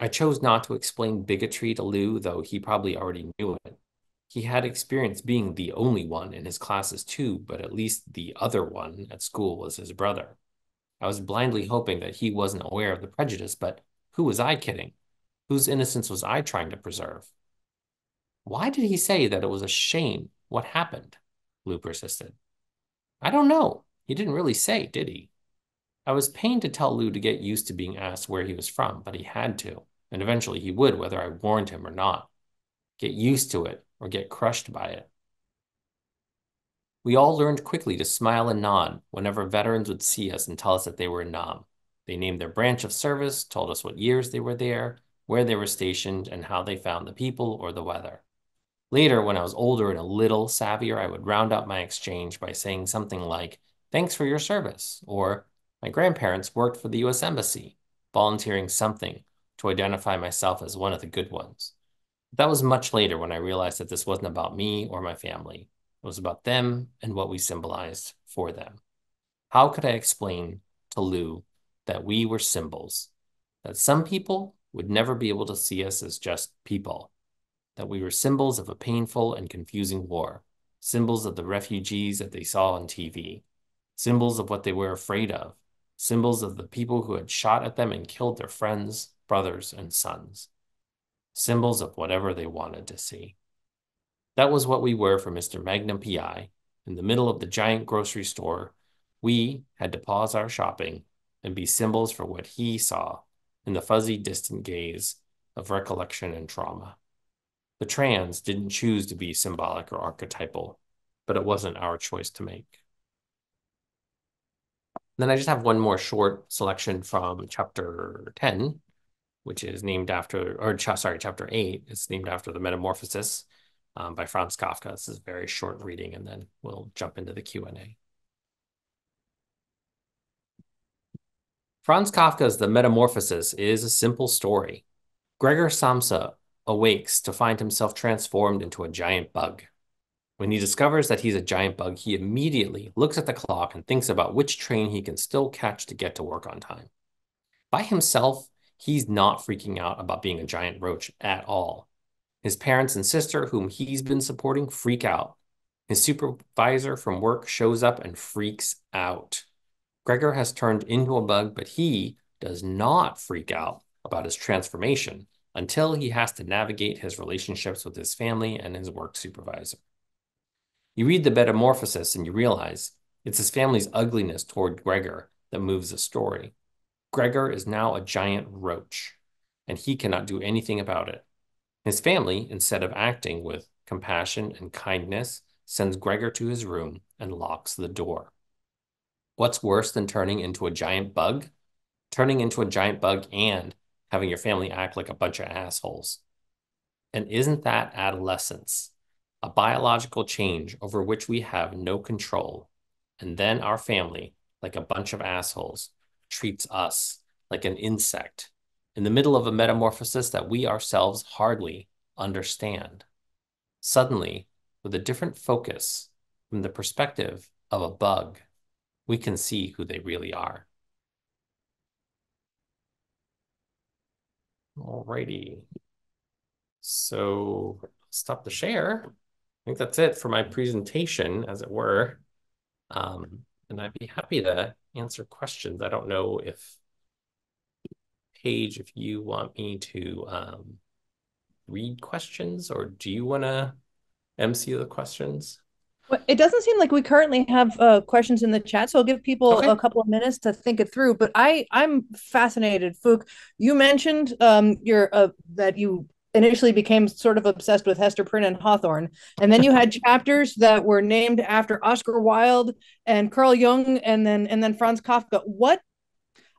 I chose not to explain bigotry to Lou, though he probably already knew it. He had experience being the only one in his classes too, but at least the other one at school was his brother. I was blindly hoping that he wasn't aware of the prejudice, but who was I kidding? Whose innocence was I trying to preserve? Why did he say that it was a shame what happened? Lou persisted. I don't know. He didn't really say, did he? I was pained to tell Lou to get used to being asked where he was from, but he had to, and eventually he would, whether I warned him or not. Get used to it or get crushed by it. We all learned quickly to smile and nod whenever veterans would see us and tell us that they were in Nam. They named their branch of service, told us what years they were there, where they were stationed, and how they found the people or the weather. Later, when I was older and a little savvier, I would round up my exchange by saying something like, Thanks for your service, or my grandparents worked for the US Embassy, volunteering something to identify myself as one of the good ones. That was much later when I realized that this wasn't about me or my family. It was about them and what we symbolized for them. How could I explain to Lou that we were symbols, that some people would never be able to see us as just people, that we were symbols of a painful and confusing war, symbols of the refugees that they saw on TV, symbols of what they were afraid of, symbols of the people who had shot at them and killed their friends, brothers, and sons, symbols of whatever they wanted to see. That was what we were for Mr. Magnum PI. In the middle of the giant grocery store, we had to pause our shopping and be symbols for what he saw in the fuzzy, distant gaze of recollection and trauma. The Trans didn't choose to be symbolic or archetypal, but it wasn't our choice to make. Then I just have one more short selection from chapter 10, which is named after, or sorry, chapter 8. It's named after the Metamorphosis um, by Franz Kafka. This is a very short reading, and then we'll jump into the Q&A. Franz Kafka's The Metamorphosis is a simple story. Gregor Samsa awakes to find himself transformed into a giant bug. When he discovers that he's a giant bug, he immediately looks at the clock and thinks about which train he can still catch to get to work on time. By himself, he's not freaking out about being a giant roach at all. His parents and sister, whom he's been supporting, freak out. His supervisor from work shows up and freaks out. Gregor has turned into a bug, but he does not freak out about his transformation until he has to navigate his relationships with his family and his work supervisor. You read the metamorphosis and you realize it's his family's ugliness toward Gregor that moves the story. Gregor is now a giant roach, and he cannot do anything about it. His family, instead of acting with compassion and kindness, sends Gregor to his room and locks the door. What's worse than turning into a giant bug? Turning into a giant bug and having your family act like a bunch of assholes. And isn't that adolescence? A biological change over which we have no control. And then our family, like a bunch of assholes, treats us like an insect in the middle of a metamorphosis that we ourselves hardly understand. Suddenly, with a different focus from the perspective of a bug, we can see who they really are. Alrighty. So stop the share think that's it for my presentation, as it were. Um, and I'd be happy to answer questions. I don't know if Paige, if you want me to um, read questions or do you want to MC the questions? Well, it doesn't seem like we currently have uh, questions in the chat, so I'll give people okay. a couple of minutes to think it through. But I, I'm fascinated, Phuc. You mentioned um, your uh, that you initially became sort of obsessed with Hester Prynne and Hawthorne. And then you had chapters that were named after Oscar Wilde and Carl Jung and then and then Franz Kafka. What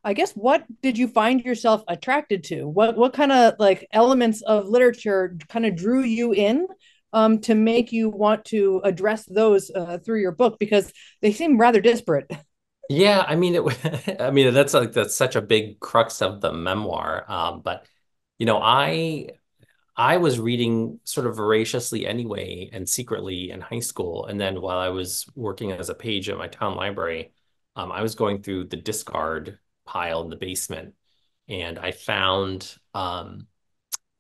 I guess what did you find yourself attracted to? What what kind of like elements of literature kind of drew you in um, to make you want to address those uh, through your book because they seem rather disparate. Yeah, I mean, it. I mean, that's like that's such a big crux of the memoir. Um, but you know, I I was reading sort of voraciously anyway and secretly in high school. And then while I was working as a page at my town library, um, I was going through the discard pile in the basement and I found um,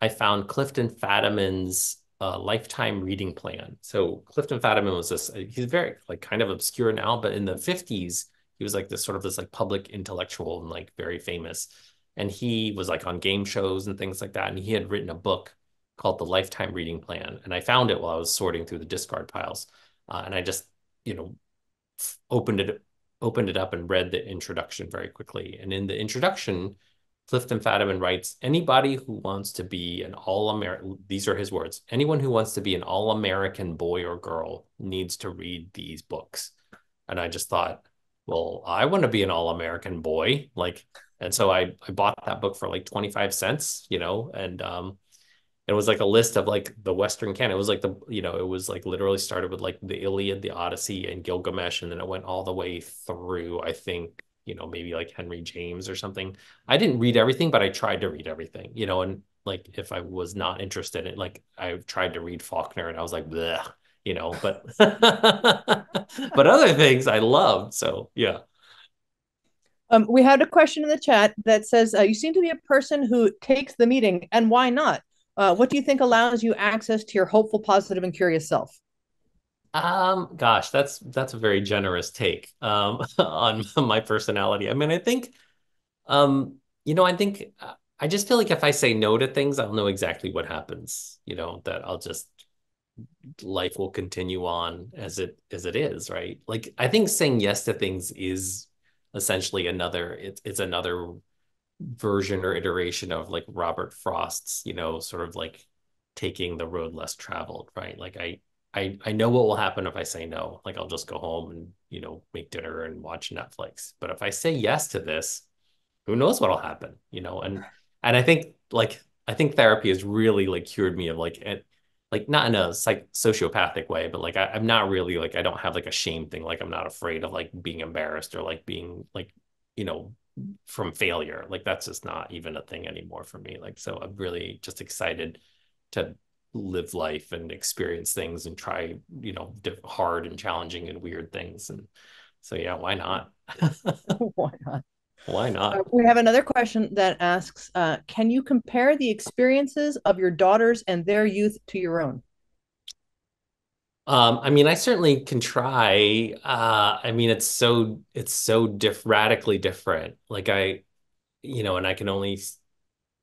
I found Clifton Fadiman's uh, lifetime reading plan. So Clifton Fadiman was this, he's very like kind of obscure now, but in the 50s, he was like this sort of this like public intellectual and like very famous. And he was like on game shows and things like that. And he had written a book called the Lifetime Reading Plan. And I found it while I was sorting through the discard piles. Uh, and I just, you know, opened it opened it up and read the introduction very quickly. And in the introduction, Clifton Fadiman writes, anybody who wants to be an all-American, these are his words, anyone who wants to be an all-American boy or girl needs to read these books. And I just thought, well, I want to be an all-American boy. Like, and so I, I bought that book for like 25 cents, you know, and um, it was like a list of like the Western canon. It was like the you know it was like literally started with like the Iliad, the Odyssey, and Gilgamesh, and then it went all the way through. I think you know maybe like Henry James or something. I didn't read everything, but I tried to read everything. You know, and like if I was not interested in like I tried to read Faulkner, and I was like, Bleh, you know, but but other things I loved. So yeah. Um, we had a question in the chat that says, uh, "You seem to be a person who takes the meeting, and why not? Uh, what do you think allows you access to your hopeful, positive, and curious self?" Um, gosh, that's that's a very generous take um, on my personality. I mean, I think, um, you know, I think uh, I just feel like if I say no to things, I'll know exactly what happens. You know, that I'll just life will continue on as it as it is, right? Like I think saying yes to things is essentially another it's it's another version or iteration of like Robert Frost's, you know, sort of like taking the road less traveled, right? Like I I I know what will happen if I say no. Like I'll just go home and, you know, make dinner and watch Netflix. But if I say yes to this, who knows what'll happen, you know? And and I think like I think therapy has really like cured me of like it, like not in a like sociopathic way, but like I, I'm not really like I don't have like a shame thing. Like I'm not afraid of like being embarrassed or like being like, you know, from failure. Like that's just not even a thing anymore for me. Like so I'm really just excited to live life and experience things and try, you know, hard and challenging and weird things. And so yeah, why not? why not? Why not? Uh, we have another question that asks uh, Can you compare the experiences of your daughters and their youth to your own? Um, I mean, I certainly can try. Uh, I mean, it's so it's so diff radically different. Like I, you know, and I can only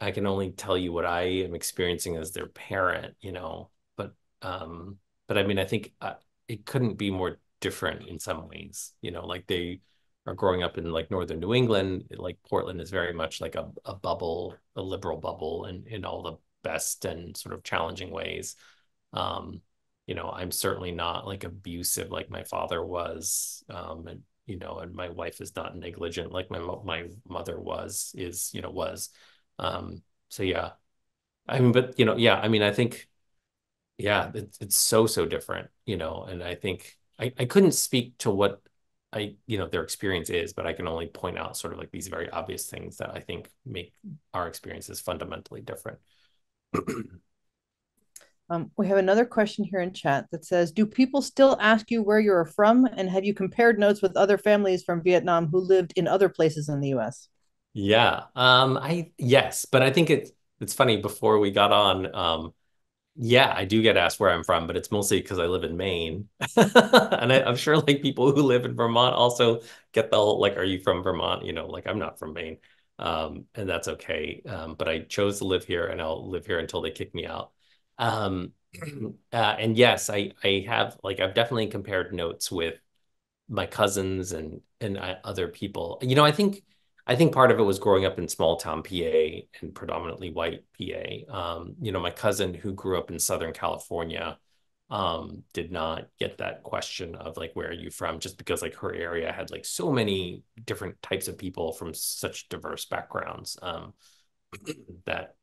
I can only tell you what I am experiencing as their parent, you know. But um, but I mean, I think uh, it couldn't be more different in some ways, you know. Like they are growing up in like northern New England, like Portland is very much like a, a bubble, a liberal bubble in, in all the best and sort of challenging ways. Um, you know, I'm certainly not like abusive like my father was. Um, and, you know, and my wife is not negligent like my, my mother was, is, you know, was. Um, so yeah, I mean, but, you know, yeah, I mean, I think, yeah, it, it's so, so different, you know, and I think I, I couldn't speak to what I, you know, their experience is, but I can only point out sort of like these very obvious things that I think make our experiences fundamentally different. um, we have another question here in chat that says, do people still ask you where you're from? And have you compared notes with other families from Vietnam who lived in other places in the US? Yeah, um, I, yes, but I think it's, it's funny before we got on, um, yeah, I do get asked where I'm from, but it's mostly because I live in Maine. and I, am sure like people who live in Vermont also get the whole, like, are you from Vermont? You know, like I'm not from Maine. Um, and that's okay. Um, but I chose to live here and I'll live here until they kick me out. Um, uh, and yes, I, I have like, I've definitely compared notes with my cousins and, and uh, other people. You know, I think I think part of it was growing up in small town PA and predominantly white PA. Um, you know, my cousin who grew up in Southern California um, did not get that question of like, where are you from? Just because like her area had like so many different types of people from such diverse backgrounds um, that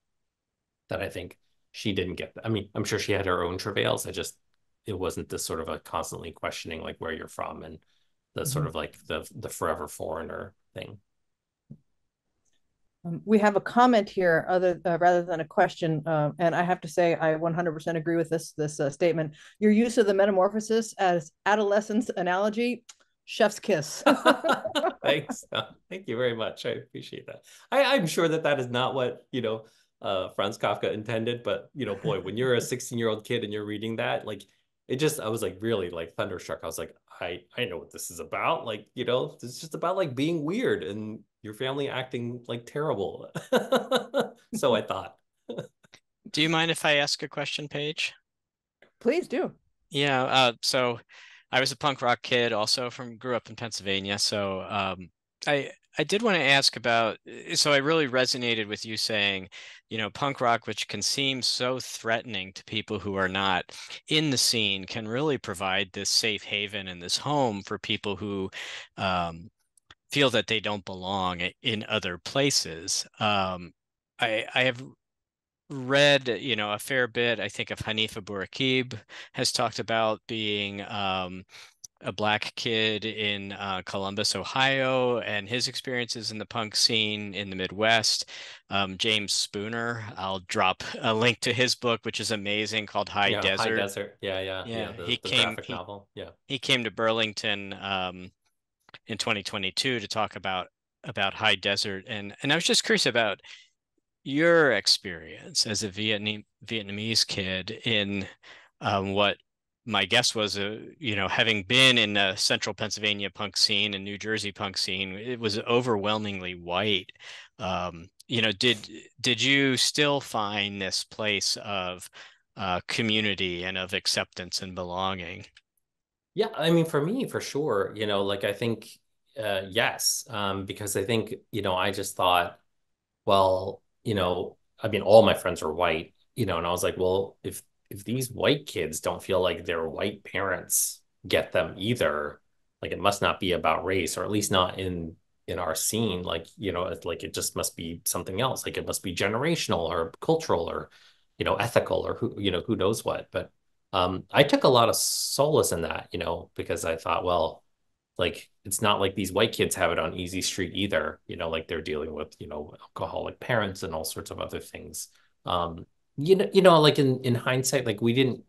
that I think she didn't get. That. I mean, I'm sure she had her own travails. I just it wasn't this sort of a constantly questioning like where you're from and the mm-hmm. sort of like the the forever foreigner thing. Um, we have a comment here, other uh, rather than a question, uh, and I have to say I 100% agree with this this uh, statement. Your use of the metamorphosis as adolescence analogy, chef's kiss. Thanks, thank you very much. I appreciate that. I, I'm sure that that is not what you know uh, Franz Kafka intended, but you know, boy, when you're a 16 year old kid and you're reading that, like it just I was like really like thunderstruck. I was like, I I know what this is about. Like you know, it's just about like being weird and your family acting like terrible. so I thought. do you mind if I ask a question, Paige? Please do. Yeah. Uh, so I was a punk rock kid, also from grew up in Pennsylvania. So um, I I did want to ask about. So I really resonated with you saying, you know, punk rock, which can seem so threatening to people who are not in the scene, can really provide this safe haven and this home for people who um, feel that they don't belong in other places. Um, I, I have read, you know, a fair bit. I think of Hanif Abdurraqib has talked about being um, a black kid in uh, Columbus, Ohio, and his experiences in the punk scene in the Midwest. Um, James Spooner, I'll drop a link to his book, which is amazing, called High yeah, Desert. High Desert, yeah, yeah, yeah. yeah the, he the came. He, novel. Yeah, he came to Burlington um, in 2022 to talk about about high desert and and I was just curious about your experience as a Vietnam Vietnamese kid in um, what my guess was, uh, you know, having been in the central Pennsylvania punk scene and New Jersey punk scene, it was overwhelmingly white. Um, you know, did did you still find this place of uh, community and of acceptance and belonging? Yeah, I mean, for me, for sure, you know, like I think, uh, yes, um, because I think, you know, I just thought, well, you know, I mean, all my friends are white, you know, and I was like, well, if if these white kids don't feel like their white parents get them either, like it must not be about race, or at least not in in our scene. Like, you know, it's like it just must be something else. Like it must be generational or cultural or, you know, ethical or who, you know, who knows what. But um, I took a lot of solace in that, you know, because I thought, well, like it's not like these white kids have it on easy street either, you know, like they're dealing with, you know, alcoholic parents and all sorts of other things. Um, you know, you know, like in in hindsight, like we didn't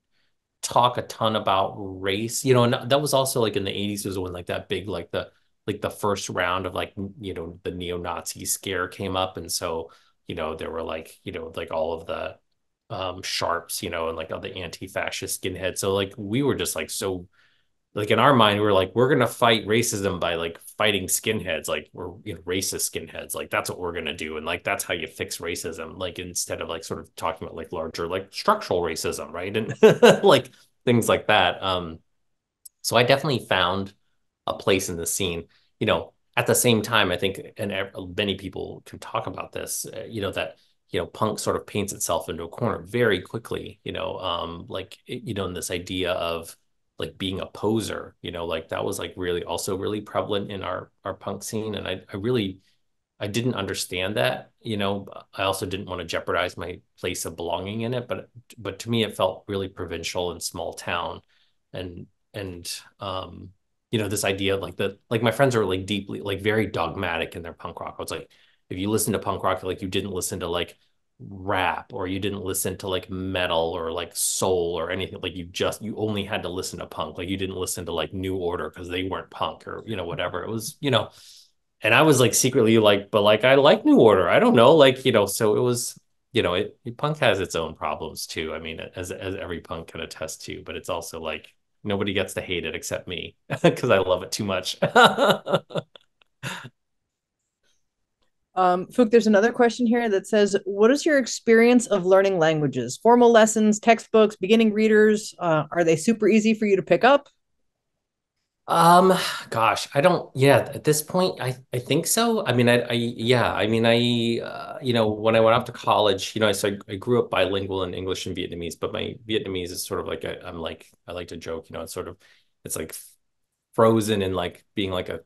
talk a ton about race, you know, and that was also like in the 80s was when like that big like the like the first round of like you know the neo-Nazi scare came up. And so you know there were like you know like all of the um SHARPs you know and like all the anti-fascist skinheads. So like we were just like so like in our mind we are like we're gonna fight racism by like fighting skinheads like we're you know racist skinheads like that's what we're gonna do and like that's how you fix racism like instead of like sort of talking about like larger like structural racism right and like things like that um so i definitely found a place in the scene you know at the same time i think and many people can talk about this uh, you know that you know punk sort of paints itself into a corner very quickly you know um like you know in this idea of like being a poser you know like that was like really also really prevalent in our our punk scene and i, I really i didn't understand that you know i also didn't want to jeopardize my place of belonging in it but but to me it felt really provincial and small town and and um you know this idea like that like my friends are like deeply like very dogmatic in their punk rock. I was like if you listen to punk rock like you didn't listen to like rap or you didn't listen to like metal or like soul or anything like you just you only had to listen to punk like you didn't listen to like New Order because they weren't punk or you know whatever. It was you know and i was like secretly like but like i like New Order. I don't know like you know so it was you know it, punk has its own problems too. I mean as as every punk can attest to but it's also like nobody gets to hate it except me because i love it too much Um, Phuc, there's another question here that says, "What is your experience of learning languages? Formal lessons, textbooks, beginning readers? Uh, are they super easy for you to pick up?" Um, gosh, I don't. Yeah, at this point, I I think so. I mean, I, I yeah, I mean, I uh, you know, when I went off to college, you know, I so I, I grew up bilingual in English and Vietnamese, but my Vietnamese is sort of like i am like I like to joke, you know, it's sort of it's like frozen in like being like a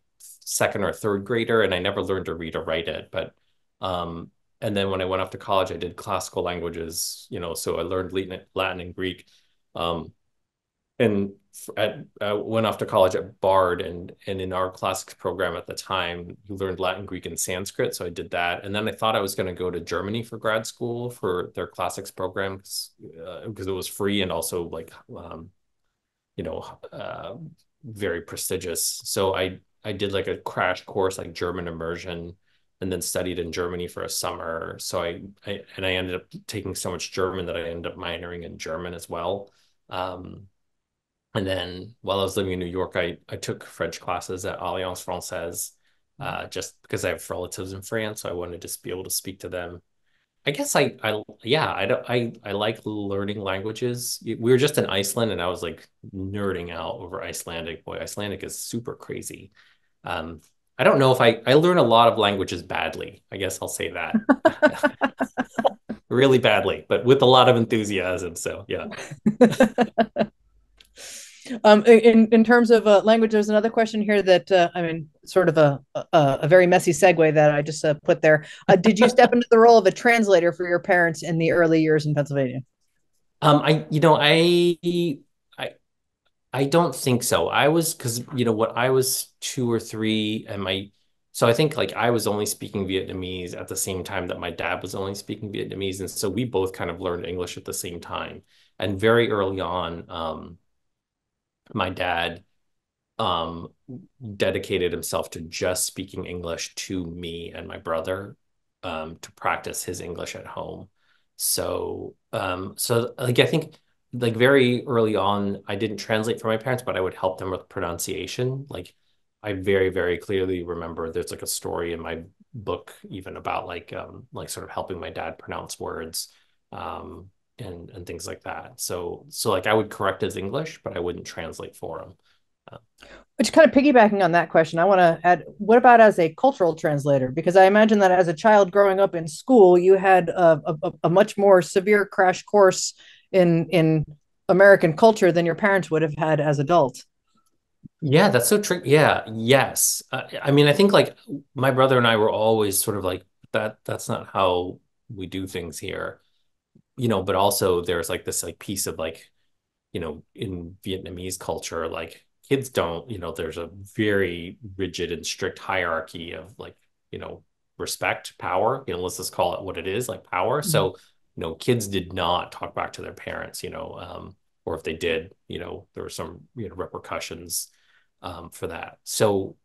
second or third grader and I never learned to read or write it. But um, and then when I went off to college, I did classical languages, you know, so I learned Latin and Greek. Um, and at, I went off to college at Bard and and in our classics program at the time, you learned Latin, Greek, and Sanskrit. So I did that. And then I thought I was going to go to Germany for grad school for their classics programs uh, because it was free and also like, um, you know, uh, very prestigious. So I I did like a crash course, like German immersion, and then studied in Germany for a summer. So I, I and I ended up taking so much German that I ended up minoring in German as well. Um, and then while I was living in New York, I I took French classes at Alliance Française, uh, just because I have relatives in France, so I wanted to just be able to speak to them. I guess I I yeah I don't I I like learning languages. We were just in Iceland, and I was like nerding out over Icelandic. Boy, Icelandic is super crazy. Um, I don't know if I I learn a lot of languages badly. I guess I'll say that. really badly, but with a lot of enthusiasm. So yeah. um, in in terms of uh, language, there's another question here that uh, I mean, sort of a a, a very messy segue that I just uh, put there. Uh, did you step into the role of a translator for your parents in the early years in Pennsylvania? Um, I you know I I don't think so. I was because you know what I was two or three, and my so I think like I was only speaking Vietnamese at the same time that my dad was only speaking Vietnamese, and so we both kind of learned English at the same time. And very early on, um, my dad um, dedicated himself to just speaking English to me and my brother um, to practice his English at home. So, um, so like I think like very early on, I didn't translate for my parents, but I would help them with pronunciation. Like I very, very clearly remember there's like a story in my book even about like um like sort of helping my dad pronounce words um and and things like that. So so like I would correct his English, but I wouldn't translate for him. Which kind of piggybacking on that question, I want to add what about as a cultural translator? Because I imagine that as a child growing up in school, you had a, a, a much more severe crash course in in American culture than your parents would have had as adults. Yeah, that's so tricky. Yeah, yes. Uh, I mean, I think like my brother and I were always sort of like that. That's not how we do things here, you know. But also, there's like this like piece of like, you know, in Vietnamese culture, like kids don't, you know, there's a very rigid and strict hierarchy of like, you know, respect, power. You know, let's just call it what it is, like power. Mm-hmm. So, you know, kids did not talk back to their parents. You know, um, or if they did, you know, there were some you know repercussions um, for that. So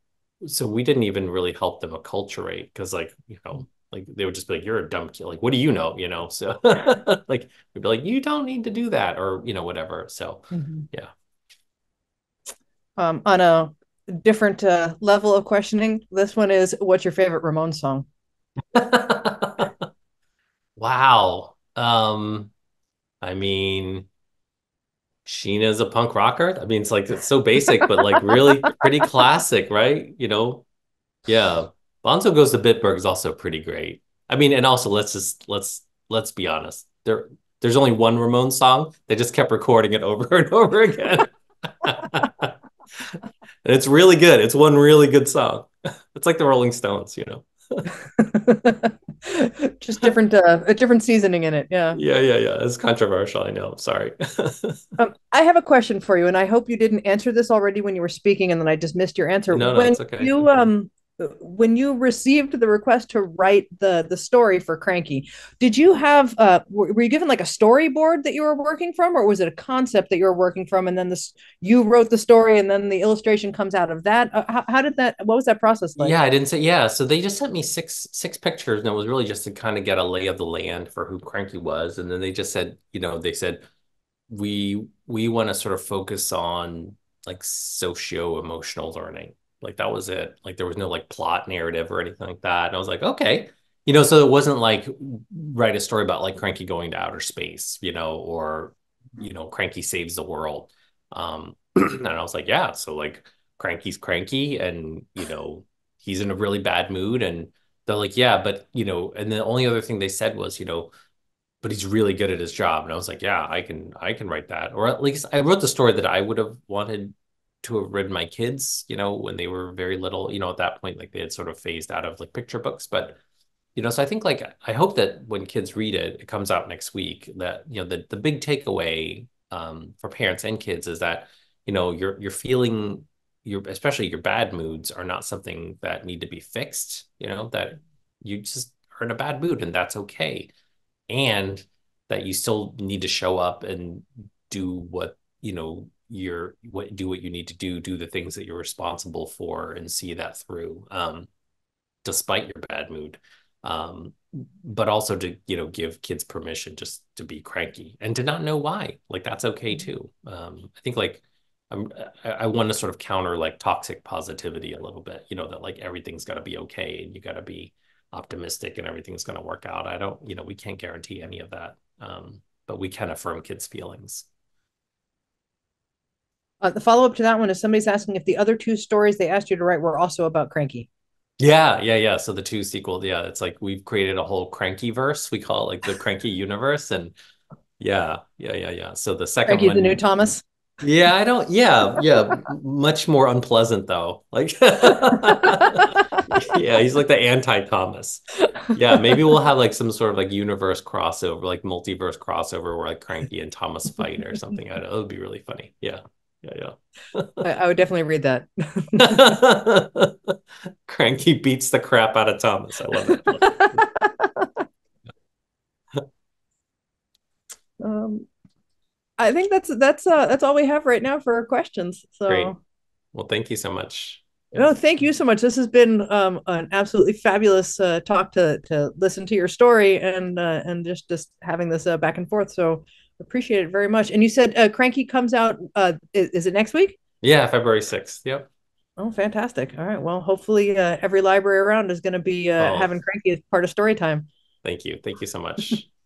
so we didn't even really help them acculturate because like you know like they would just be like you're a dumb kid like what do you know you know so like we'd be like you don't need to do that or you know whatever so mm-hmm. yeah um on a different uh, level of questioning this one is what's your favorite Ramones song wow um i mean Sheena's a punk rocker. I mean, it's like it's so basic, but like really pretty classic, right? You know, yeah. Bonzo goes to Bitburg is also pretty great. I mean, and also let's just let's let's be honest. There there's only one Ramones song. They just kept recording it over and over again. and it's really good. It's one really good song. It's like the Rolling Stones, you know. just different uh, a different seasoning in it yeah. Yeah yeah yeah. It's controversial i know. Sorry. Um, i have a question for you and i hope you didn't answer this already when you were speaking and then i just missed your answer. No, when it's okay. you um when you received the request to write the the story for Cranky, did you have uh were you given like a storyboard that you were working from, or was it a concept that you were working from, and then this you wrote the story, and then the illustration comes out of that? Uh, how, how did that? What was that process like? Yeah, I didn't say yeah. So they just sent me six six pictures, and it was really just to kind of get a lay of the land for who Cranky was, and then they just said, you know, they said we we want to sort of focus on like socio emotional learning like that was it. Like there was no like plot narrative or anything like that. And I was like, okay. You know, so it wasn't like write a story about like Cranky going to outer space, you know, or you know, Cranky saves the world. Um, and I was like, yeah, so like Cranky's cranky and you know, he's in a really bad mood. And they're like, yeah, but you know, and the only other thing they said was, you know, but he's really good at his job. And I was like, yeah, I can I can write that. Or at least I wrote the story that I would have wanted to have read my kids, you know, when they were very little, you know, at that point, like they had sort of phased out of like picture books. But, you know, so I think like I hope that when kids read it, it comes out next week, that, you know, the the big takeaway um, for parents and kids is that, you know, you're you're feeling your especially your bad moods are not something that need to be fixed, you know, that you just are in a bad mood and that's okay. And that you still need to show up and do what, you know, you're what do what you need to do do the things that you're responsible for and see that through um, despite your bad mood. Um, but also to you know give kids permission just to be cranky and to not know why. Like that's okay mm-hmm. too. Um, i think like I'm, I, I want to sort of counter like toxic positivity a little bit you know that like everything's got to be okay and you got to be optimistic and everything's going to work out. I don't you know we can't guarantee any of that um, but we can affirm kids feelings uh, the follow up to that one is somebody's asking if the other two stories they asked you to write were also about Cranky. Yeah, yeah, yeah. So the two sequel, yeah, it's like we've created a whole Cranky verse. We call it like the Cranky universe, and yeah, yeah, yeah, yeah. So the second Cranky, one, the new Thomas. Yeah, I don't. Yeah, yeah. Much more unpleasant though. Like, yeah, he's like the anti Thomas. Yeah, maybe we'll have like some sort of like universe crossover, like multiverse crossover, where like Cranky and Thomas fight or something. I know it would be really funny. Yeah yeah, yeah. I, I, would definitely read that. Cranky beats the crap out of Thomas. I love it. um, I think that's that's uh that's all we have right now for questions. So Great. Well, thank you so much. No, thank you so much. This has been um, an absolutely fabulous uh, talk to to listen to your story and uh, and just just having this uh, back and forth. So appreciate it very much. And you said uh, Cranky comes out. Uh, is, is it next week? Yeah, February sixth. Yep. Oh, fantastic! All right. Well, hopefully uh, every library around is going to be uh, Oh. having Cranky as part of story time. Thank you. Thank you so much.